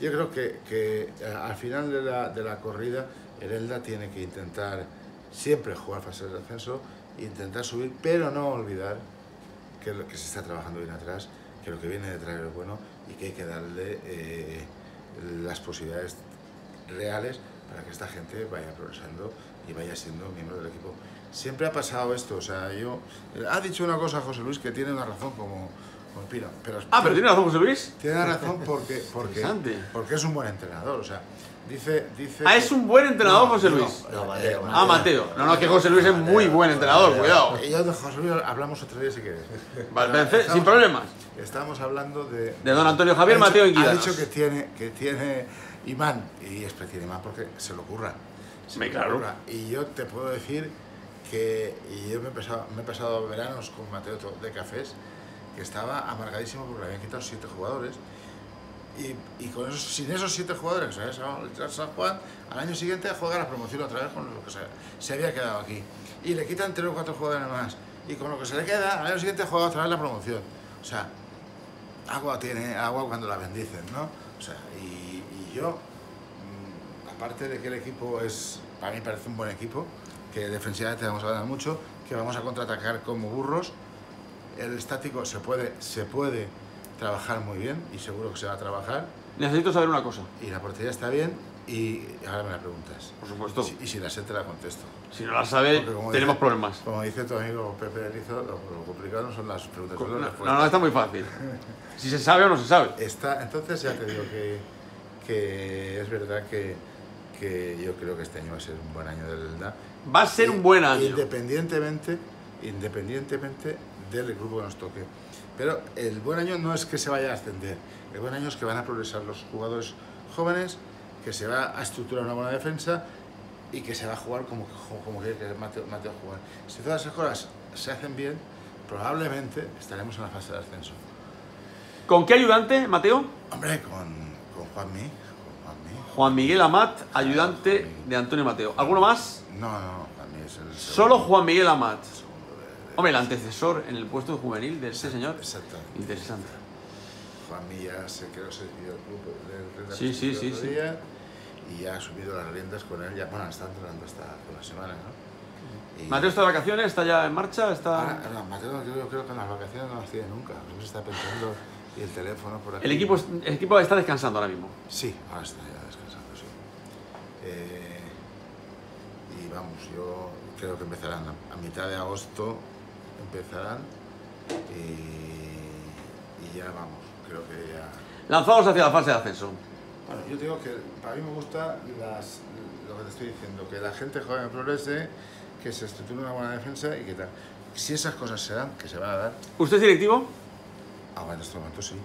yo creo que, que, eh, al final de la, de la corrida, el Elda tiene que intentar siempre jugar fases de ascenso, intentar subir, pero no olvidar que, lo, que se está trabajando bien atrás, que lo que viene detrás es bueno y que hay que darle eh, las posibilidades reales para que esta gente vaya progresando y vaya siendo miembro del equipo. Siempre ha pasado esto, o sea, yo... Ha dicho una cosa José Luis que tiene una razón como, como pero... Ah, pero tiene razón José Luis. Tiene razón porque, porque, porque es un buen entrenador, o sea, dice... dice Ah, es un buen entrenador No, José no, Luis. eh, No, Mateo, eh, Ah, Mateo. No, no, que José Luis es muy buen entrenador, cuidado. Y yo de José Luis hablamos otro día si quieres. Vale, Pero perfecto, sin estamos- problemas. Estamos hablando de... De don Antonio Javier Ha dicho- Mateo Ha Inguidanos. dicho que tiene, que tiene imán, y es tiene imán porque se lo ocurra. Se Me claro. Y yo te puedo decir que y yo me he, pasado, me he pasado veranos con Mateo de cafés, que estaba amargadísimo porque le habían quitado siete jugadores. Y, con esos, sin esos siete jugadores. El San Juan al año siguiente juega la promoción otra vez con lo que se, se había quedado aquí. Y le quitan tres o cuatro jugadores más. Y con lo que se le queda, al año siguiente juega otra vez la promoción. O sea, agua tiene agua cuando la bendicen, ¿no? O sea, y, y yo, mm, aparte de que el equipo es, para mí parece un buen equipo, que defensivamente vamos a ganar mucho, que vamos a contraatacar como burros, el estático se puede, se puede trabajar muy bien y seguro que se va a trabajar, Necesito saber una cosa, y la portería está bien, y ahora me la preguntas. por supuesto. Y si la sé te la contesto. Si no la sabe, tenemos dice- problemas. Como dice tu amigo Pepe Erizo, lo, lo complicado no son las preguntas, son No, las no, respuestas. no, está muy fácil. Si se sabe o no se sabe. Está, entonces ya te digo que, que es verdad que, que yo creo que este año va a ser un buen año del Elda. Va a ser un buen año. Independientemente, independientemente del grupo que nos toque. Pero el buen año no es que se vaya a ascender. El buen año es que van a progresar los jugadores jóvenes, que se va a estructurar una buena defensa y que se va a jugar como, como quiere que Mateo, Mateo jugar. Si todas esas cosas se hacen bien, probablemente estaremos en la fase de ascenso. ¿Con qué ayudante, Mateo? Hombre, con, con Juanmi. Con Juanmi. Juan Miguel Amat, ayudante de Antonio Mateo. ¿Alguno más? No, no, Juanmi es el Solo Juan Miguel Amat. Hombre, el antecesor en el puesto juvenil de este señor. Exacto. Interesante. Juanmi ya se quedó se despidió del club del del- Sí, sí, sí, sí. día Y ya ha subido las riendas con él. Ya, bueno, está entrenando hasta hace una semana, ¿no? Y- Mateo está de vacaciones, está ya en marcha, Ahora, está... no, Mateo yo creo, que en las vacaciones no las tiene nunca. Siempre está pensando y el teléfono por aquí. El equipo, el equipo está descansando ahora mismo. Sí, ahora está ya descansando, sí. Eh, y vamos, yo creo que empezarán a mitad de agosto, empezarán y, y ya vamos, creo que ya... Lanzados hacia la fase de ascenso. Bueno, yo digo que para mí me gusta las, lo que te estoy diciendo, que la gente joven progrese, que se estructure una buena defensa y que tal. Si esas cosas se dan, que se van a dar, ¿Usted es directivo? ahora en estos momentos sí. En,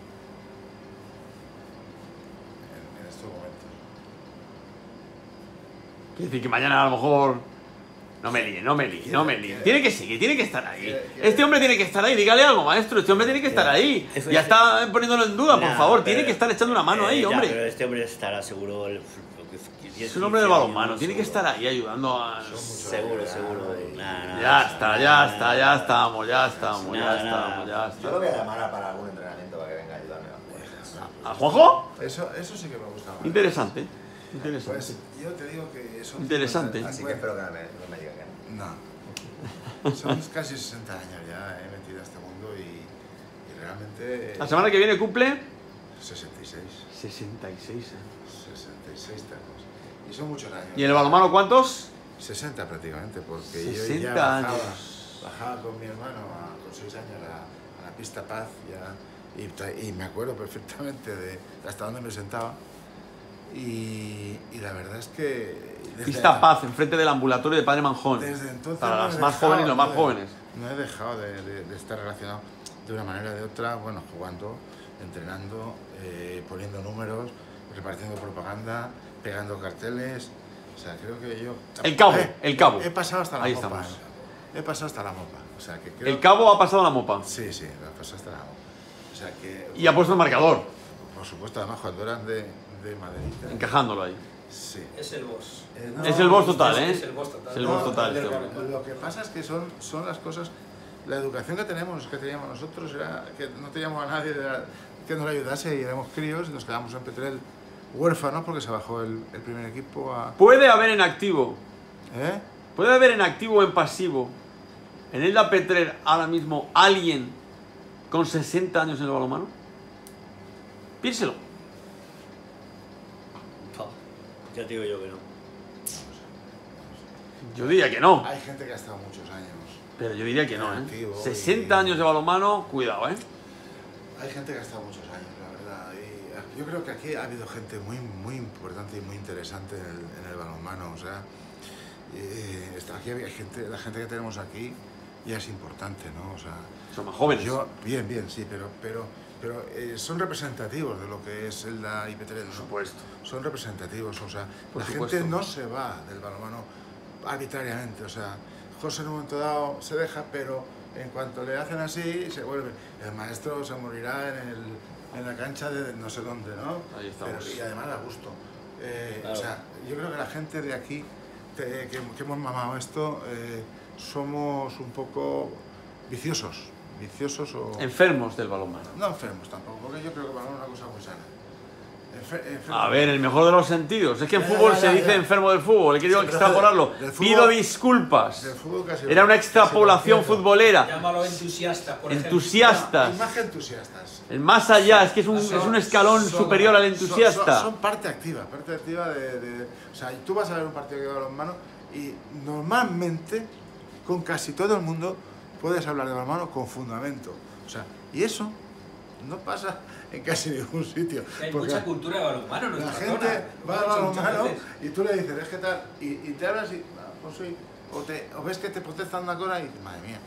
en estos momentos. Quiere decir que mañana a lo mejor No me líe, no me líe, no me líe. Tiene que seguir, tiene que estar ahí. Este hombre tiene que estar ahí, dígale algo, maestro. Este hombre tiene que estar ahí. Eso Ya es- está poniéndolo en duda, por favor. Tiene que estar echando una mano Eh, ahí, ya, hombre. pero este hombre estará seguro. Es un hombre de 15 balonmano, tiene que estar ahí ayudando a... Seguro, seguro. Ya está, ya está, ya estamos, ya estamos, ya estamos, ya Yo lo estamos. voy a llamar para algún entrenamiento para que venga a ayudarme. ¿A Juanjo? Eso, eso sí que me gusta más. Interesante, interesante. Pues yo te digo que son... Interesante. 50, Así que espero que no me, me que no. Son casi 60 años ya he metido a este mundo y, y realmente... La semana que viene cumple 66. 66. 66 tacos. Y son muchos años. ¿Y en el balonmano cuántos? 60 prácticamente, porque yo 60 ya bajaba, años. bajaba con mi hermano a- con 6 años a, a la pista Paz ya, y, y me acuerdo perfectamente de hasta dónde me sentaba. Y, y la verdad es que... Pista Paz, enfrente del ambulatorio de Padre Manjón. Desde entonces Para no las más dejado, jóvenes y los más no jóvenes. No he dejado de, de- de estar relacionado de una manera o de otra, bueno, jugando, entrenando, eh, poniendo números, repartiendo propaganda, pegando carteles. O sea, creo que yo... El cabo, Eh, el cabo. He pasado hasta la Ahí mopa. estamos. eh. He pasado hasta la mopa. O sea, que creo... El cabo ha pasado la mopa. Sí, sí, he pasado hasta la mopa. O sea, que... Y ha puesto el marcador, Por supuesto, además, cuando eran de, de Maderita. encajándolo ahí. Sí. Es el boss. Eh, no, Es el boss total, es- ¿eh? es el boss total. Es el No, boss total. lo- este. Lo que pasa es que son, son las cosas. La educación que tenemos, que teníamos nosotros, era que no teníamos a nadie de la- que nos ayudase y éramos críos y nos quedamos en Petrel huérfanos porque se bajó el, el primer equipo a. Puede haber en activo, ¿Eh? puede haber en activo o en pasivo, en Elda Petrer ahora mismo alguien con 60 años en el balonmano. Piénselo. Ya te digo yo que no. Yo diría que no, Hay gente que ha estado muchos años. pero yo diría que no, ¿eh? Activo y- 60 años de balonmano, cuidado, ¿eh? Hay gente que ha estado muchos años, la verdad. Y yo creo que aquí ha habido gente muy, muy importante y muy interesante en el, en el balonmano. O sea, eh, está- aquí hay gente, la gente que tenemos aquí ya es importante, ¿no? O sea, Son más jóvenes. Yo, bien, bien, sí, pero, pero, pero eh, son representativos de lo que es el la IP3, Por supuesto. Son representativos, o sea, Por la supuesto. gente no se va del balonmano arbitrariamente, o sea, José en un momento dado se deja, pero en cuanto le hacen así, se vuelve. El maestro se morirá en, el, en la cancha de no sé dónde, ¿no? Ahí estamos. Pero- y además a gusto. Eh, Claro. O sea, yo creo que la gente de aquí, que, que- que hemos mamado esto, eh, somos un poco viciosos. Viciosos o... Enfermos del balonmano. No enfermos tampoco, porque yo creo que el balón es una cosa muy sana. Enfer- enfermo- A ver, el mejor de los sentidos. Es que en Ya, ya, fútbol ya, se ya, dice enfermo del fútbol. He querido Sí, extrapolarlo. del fútbol- Pido disculpas. Del fútbol casi- Era una extrapolación futbolera. Llámalo entusiasta, por ejemplo. Entusiastas. No, y más que entusiastas. El más allá, es que es un, Son- es un escalón son- superior al entusiasta. Son, son parte activa, parte activa de, de- O sea, tú vas a ver un partido de balonmano y normalmente con casi todo el mundo puedes hablar de balonmano con fundamento. O sea, y eso no pasa en casi ningún sitio. Hay mucha cultura de balonmano en la gente zona. va Muchas balonmano y tú le dices, es que tal, y, y te hablas y, "Ah, pues sí, o, te, o ves que te protestan una cosa y dices, madre mía,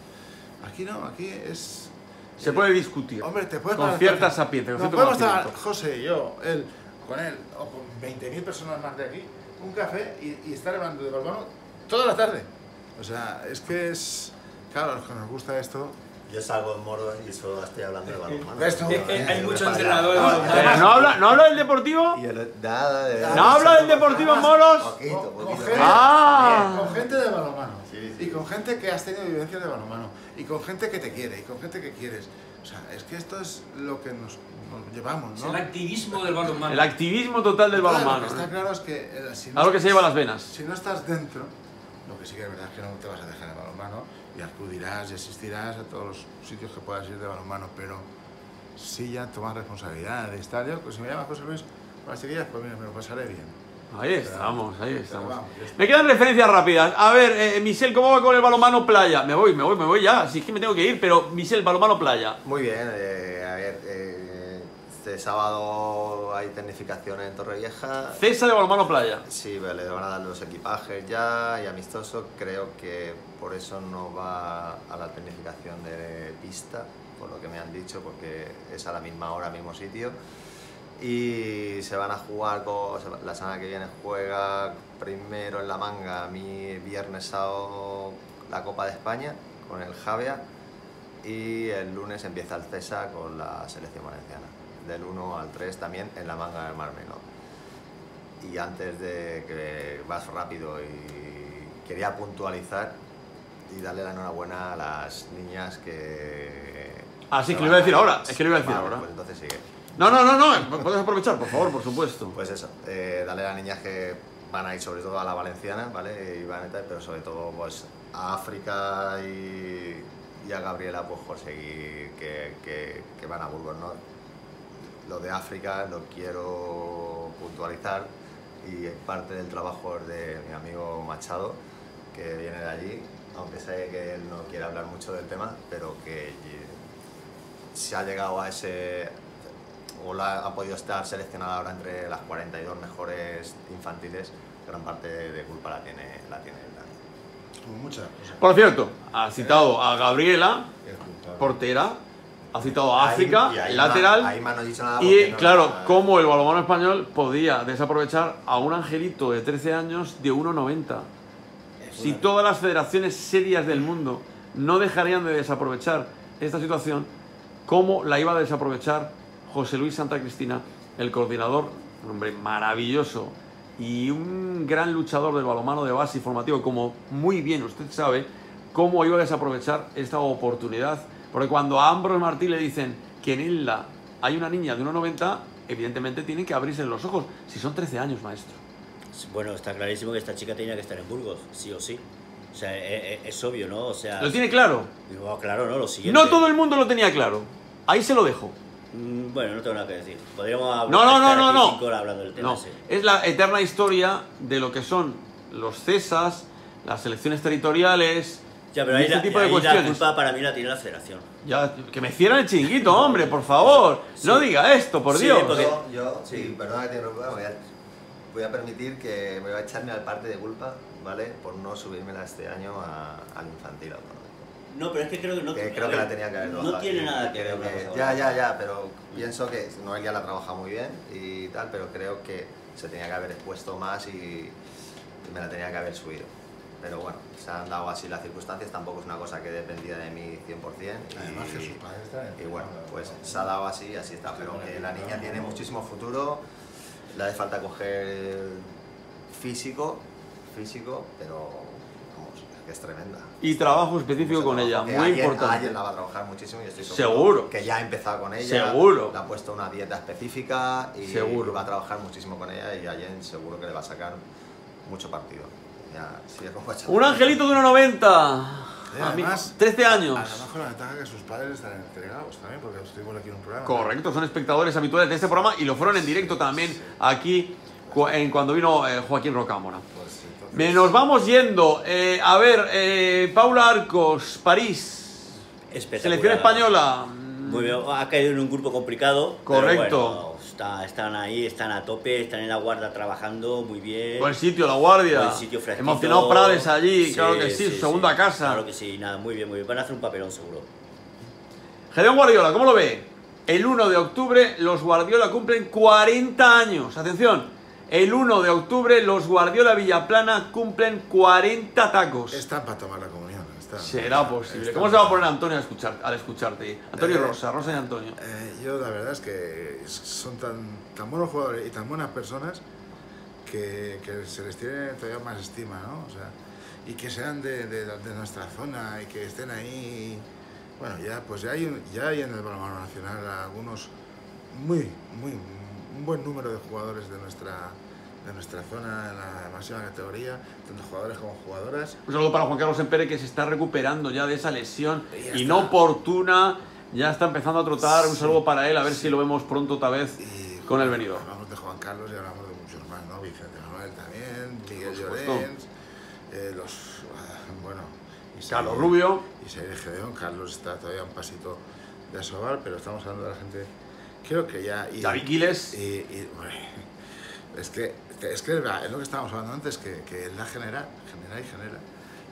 aquí no, aquí es... Se puede discutir. Hombre, te puedes Con parar- cierta sapiencia, con Nos cierto podemos conocimiento. José y yo, él, con él, o con 20.000 personas más de aquí, un café y, y estar hablando de balonmano toda la tarde. O sea, es que es... Claro, a los que nos gusta esto... Yo salgo en moro y solo estoy hablando de balonmano. Es hay muchos entrenadores de No, balonmano. No habla, ¿no habla del deportivo? Y el, nada de... ¿No habla del deportivo en moros? Poquito, Con- con poquito. gente- Ah. Con gente de balonmano. Sí, sí. Y con gente que has tenido vivencias de balonmano. Y con gente que te quiere. Y con gente que quieres. O sea, es que esto es lo que nos, nos llevamos, Es ¿no? el activismo del balonmano. El activismo total del Claro, balonmano. Lo que está claro es que eh, si no Algo que se lleva las venas. Si no estás dentro, lo que sí que es verdad es que no te vas a dejar el balonmano y acudirás y asistirás a todos los sitios que puedas ir de balonmano, pero sí ya tomas responsabilidad de estar. Yo, pues si me llamas José Luis las chiquillas, pues mira, me lo pasaré bien. Ahí estamos, ahí estamos. vamos. Me quedan referencias rápidas. A ver, eh, Michel, ¿cómo va con el balomano playa? Me voy, me voy, me voy ya. Si es que me tengo que ir, pero Michel, balomano playa. Muy bien, eh, a ver, eh, este sábado hay tecnificación en Torrevieja. Cesa de balomano playa. Sí, le van a dar los equipajes ya y amistoso. Creo que por eso no va a la tecnificación de pista, por lo que me han dicho, porque es a la misma hora, mismo sitio. Y se van a jugar, con, la semana que viene juega primero en la manga, mi viernes, sábado, la Copa de España con el Javia y el lunes empieza el CESA con la selección valenciana, del 1 al 3 también en la manga del Mar Menor. Y antes de que vas rápido y quería puntualizar y darle la enhorabuena a las niñas que... Ah, sí, que lo iba a decir ahora, es que lo iba a decir Vale, ahora. Pues entonces sigue. No, no, no, no, puedes aprovechar, por favor, por supuesto. Pues eso, eh, darle a las niñas que van a ir sobre todo a la valenciana, ¿vale? Y van a estar, pero sobre todo pues a África y, y a Gabriela pues conseguir que, que, que van a Burgos, ¿no? Lo de África lo quiero puntualizar y parte del trabajo es de mi amigo Machado, que viene de allí, aunque sé que él no quiere hablar mucho del tema, pero que se ha llegado a ese o la, ha podido estar seleccionada ahora entre las 42 mejores infantiles, gran parte de culpa la tiene, la tiene él también. Muchas cosas. Por cierto, ha citado a Gabriela, portera, ha citado a África, ahí lateral. ma- ahí me han dicho nada Y no claro, la- cómo el balonmano español podía desaprovechar a un angelito de 13 años de 1,90. Si todas las federaciones serias del mundo no dejarían de desaprovechar esta situación, ¿cómo la iba a desaprovechar José Luis Santa Cristina, el coordinador, un hombre maravilloso y un gran luchador del balonmano de base y formativo, como muy bien usted sabe, cómo iba a desaprovechar esta oportunidad? Porque cuando a Ambros Martí le dicen que en Isla hay una niña de 1,90, evidentemente tienen que abrirse los ojos, si son 13 años, maestro. Bueno, está clarísimo que esta chica tenía que estar en Burgos, sí o sí. O sea, e- e- es, obvio, ¿no? O sea, ¿Lo tiene claro? Digo, claro, ¿no? Lo siguiente. No todo el mundo lo tenía claro. Ahí se lo dejo. Mm, Bueno, no tengo nada que decir. Podríamos hablar No, no, no, no, no. cinco hablando del tema No, es la eterna historia de lo que son los CESAS, las selecciones territoriales, Ya, pero ahí, este la, tipo de ahí la cuestiones. culpa para mí la tiene la federación. Ya, que me cierran el chinguito, hombre, por favor. No diga esto, por Sí, Dios. porque- Yo, yo sí, perdona que te interrumpa, voy a, voy a permitir que me voy a echarme al parte de culpa, ¿vale? Por no subírmela este año a- al infantil autonómico. No, pero es que creo que no que creo que la tenía que haber No tiene aquí. nada que ver. Que- ya, ya, ya, pero pienso que Noelia la trabaja muy bien y tal, pero creo que se tenía que haber expuesto más y me la tenía que haber subido. Pero bueno, se han dado así las circunstancias, tampoco es una cosa que dependía de mí 100%. Y, Además que sus padres están y bueno, pues se ha dado así y así está. Pero que la niña tiene muchísimo futuro, le hace falta coger físico, físico, pero vamos, es que es tremenda. Y trabajo específico con ella, Que muy alguien- importante. Alguien la va a trabajar muchísimo y estoy Seguro. que ya ha empezado con ella. Seguro. Le ha puesto una dieta específica y Seguro. va a trabajar muchísimo con ella y alguien seguro que le va a sacar mucho partido. Ya, sigue con Guacha. Un angelito de 1,90. Y A mí- además- 13 años. Además con la ventaja que sus padres están entregados también, porque estuvimos aquí en un programa. Correcto, son espectadores habituales de este programa y lo fueron en directo también aquí cu- en cuando vino eh, Joaquín Rocámora. Pues entonces, Me nos vamos yendo. Eh, a ver, eh, Paula Arcos, París. Selección española. Muy bien, ha caído en un grupo complicado. pero Correcto. bueno, está- están ahí, están a tope, están en la guarda trabajando muy bien. Buen sitio, La Guardia. Buen sitio fresquito. Emocionado Prades allí, claro que sí, su segunda sí. casa. Claro que sí, nada, muy bien, muy bien. Van a hacer un papelón seguro. Gedeón Guardiola, ¿cómo lo ve? El 1 de octubre los Guardiola cumplen 40 años. Atención, el 1 de octubre los Guardiola Villaplana cumplen 40 tacos. Están para tomar la comunión. Están. Será posible. Están- ¿Cómo se va a poner Antonio al, escuchar, al escucharte? Antonio Eh, Rosa, Rosa y Antonio. Eh, yo la verdad es que son tan, tan buenos jugadores y tan buenas personas que, que se les tiene todavía más estima, ¿no? O sea, y que sean de, de- de nuestra zona y que estén ahí. Bueno, ya pues ya hay, ya hay en el balonmano nacional algunos muy, muy, un buen número de jugadores de nuestra, de nuestra zona en la máxima categoría, tanto jugadores como jugadoras. Un saludo para Juan Carlos Empere que se está recuperando ya de esa lesión inoportuna. Ya está empezando a trotar. Un Sí. saludo para él, a ver si lo vemos pronto otra vez Y con el venido. Hablamos de Juan Carlos y hablamos de muchos más, ¿no? Vicente Manuel también, Miguel. Llorens, eh, los. ah, bueno. Isaías- Carlos Rubio. Isaías Gedeón, Carlos está todavía un pasito de asobar, pero estamos hablando de la gente. Creo que ya. Y, David Quiles. Y, y, bueno, es que, es que es es lo que estábamos hablando antes, que, que la genera, genera y genera.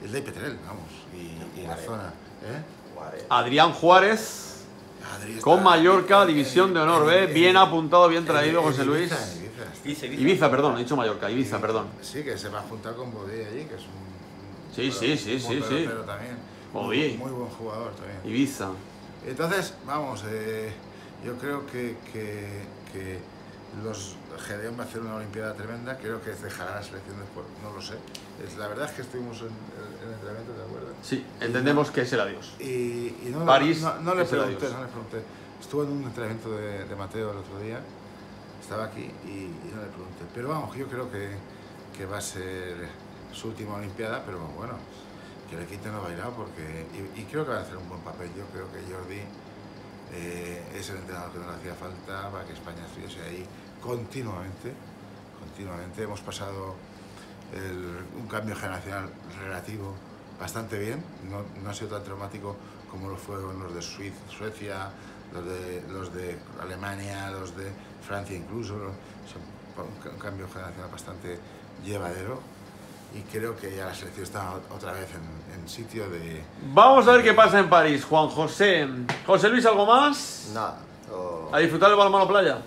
El de Petrel, vamos, y, y la zona. ¿eh? Adrián Juárez. Con Mallorca, en- división de honor, en- ¿ve? en- Bien apuntado, bien en- traído, en José Luis. Ibiza. Ibiza, Ibiza. Ibiza, perdón, he dicho Mallorca, Ibiza, perdón. Sí, que se va a juntar con Bodí allí, que es un. Sí, sí, sí, un sí, sí. también. Bodí. Muy, muy buen jugador también. Ibiza. Entonces, vamos, eh, yo creo que, que, que los Gedeón va a hacer una Olimpiada tremenda, creo que dejará la selección después, no lo sé. Es, la verdad es que estuvimos en, en el entrenamiento, ¿de acuerdo? Sí, entendemos que es el adiós. Y, y no, París no, no le pregunté, no le pregunté. Estuve en un entrenamiento de, de Mateo el otro día, estaba aquí y, y no le pregunté. Pero vamos, yo creo que, que va a ser su última Olimpiada, pero bueno, que le quiten lo bailado porque. Y, y creo que va a hacer un buen papel. Yo creo que Jordi eh, es el entrenador que nos hacía falta para que España estuviese ahí continuamente. Continuamente. Hemos pasado el- un cambio generacional relativo bastante bien. No, no ha sido tan traumático como lo fueron los de Suecia, los de, los de Alemania, los de Francia incluso. Son un, cambio generacional bastante llevadero. Y creo que ya la selección está otra vez en, en sitio de, Vamos a ver qué pasa en París, Juan José. José Luis, ¿algo más? Nada. o- ¿A disfrutar del balonmano playa?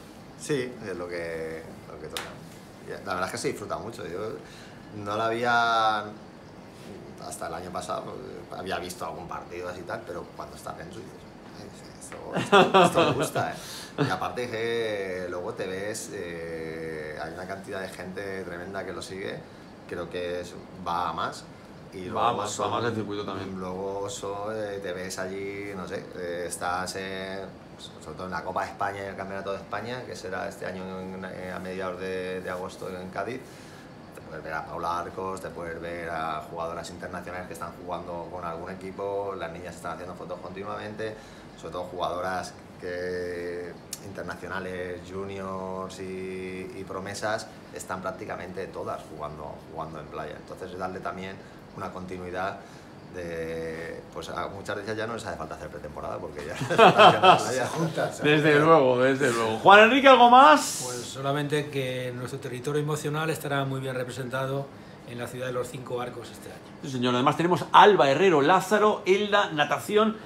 Sí, es lo que, lo que toca. La verdad es que se disfruta mucho. Yo no la había, hasta el año pasado, había visto algún partido así y tal, pero cuando estás dentro dices, "Ay, esto, esto- esto me gusta. ¿eh?". Y aparte que luego te ves, eh, hay una cantidad de gente tremenda que lo sigue, creo que es- va a más. Y Va a luego más, va a más el circuito también. Luego so- eh, te ves allí, no sé, eh, estás en, sobre todo en la Copa de España y el Campeonato de España, que será este año en- en- a mediados de, de agosto en Cádiz. Te puedes ver a Paula Arcos, te puedes ver a jugadoras internacionales que están jugando con algún equipo, las niñas están haciendo fotos continuamente, sobre todo jugadoras que, internacionales, juniors y, y promesas, están prácticamente todas jugando, jugando en playa. Entonces darle también una continuidad de pues a muchas de ellas ya no les hace falta hacer pretemporada porque ya (laughs) se juntan. Desde luego, desde luego. Juan Enrique, ¿algo más? Pues solamente que nuestro territorio emocional estará muy bien representado en la ciudad de los cinco arcos este año. Sí, señor. Además tenemos Alba Herrero Lázaro, Elda, natación,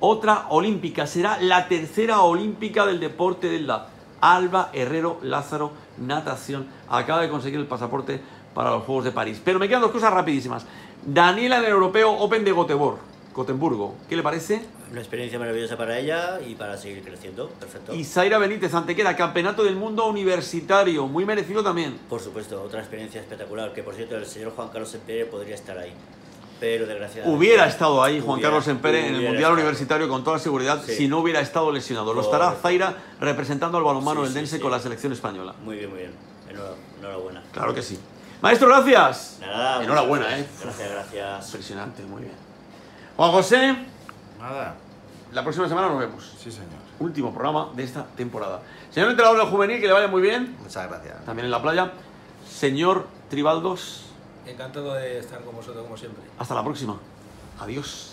otra olímpica. Será la tercera olímpica del deporte de Elda. Alba Herrero Lázaro, natación. Acaba de conseguir el pasaporte para los Juegos de París. Pero me quedan dos cosas rapidísimas. Daniela en el Europeo Open de Göteborg, Gotemburgo. ¿Qué le parece? Una experiencia maravillosa para ella y para seguir creciendo. Perfecto. Y Zaira Benítez, Antequera, Campeonato del Mundo Universitario. Muy merecido también. Por supuesto, otra experiencia espectacular, que por cierto el señor Juan Carlos Empere podría estar ahí. Pero desgraciadamente... Hubiera estado ahí Juan hubiera- Carlos Empere en el Mundial estado. Universitario con toda seguridad Sí. si no hubiera estado lesionado. Lo estará. Zaira representando al balonmano Sí, Dense sí. con la selección española. Muy bien, muy bien. Enhora- Enhorabuena. Claro que sí. Maestro, gracias. Nada, Enhorabuena, muchas ¿eh? gracias. Gracias. Impresionante, muy bien. Juan José, Nada. la próxima semana nos vemos. Sí, señor. Último programa de esta temporada. Señor entrenador juvenil, que le vaya muy bien. Muchas gracias. También en la playa. Señor Tribaldos, Encantado de estar con vosotros como siempre. hasta la próxima. Adiós.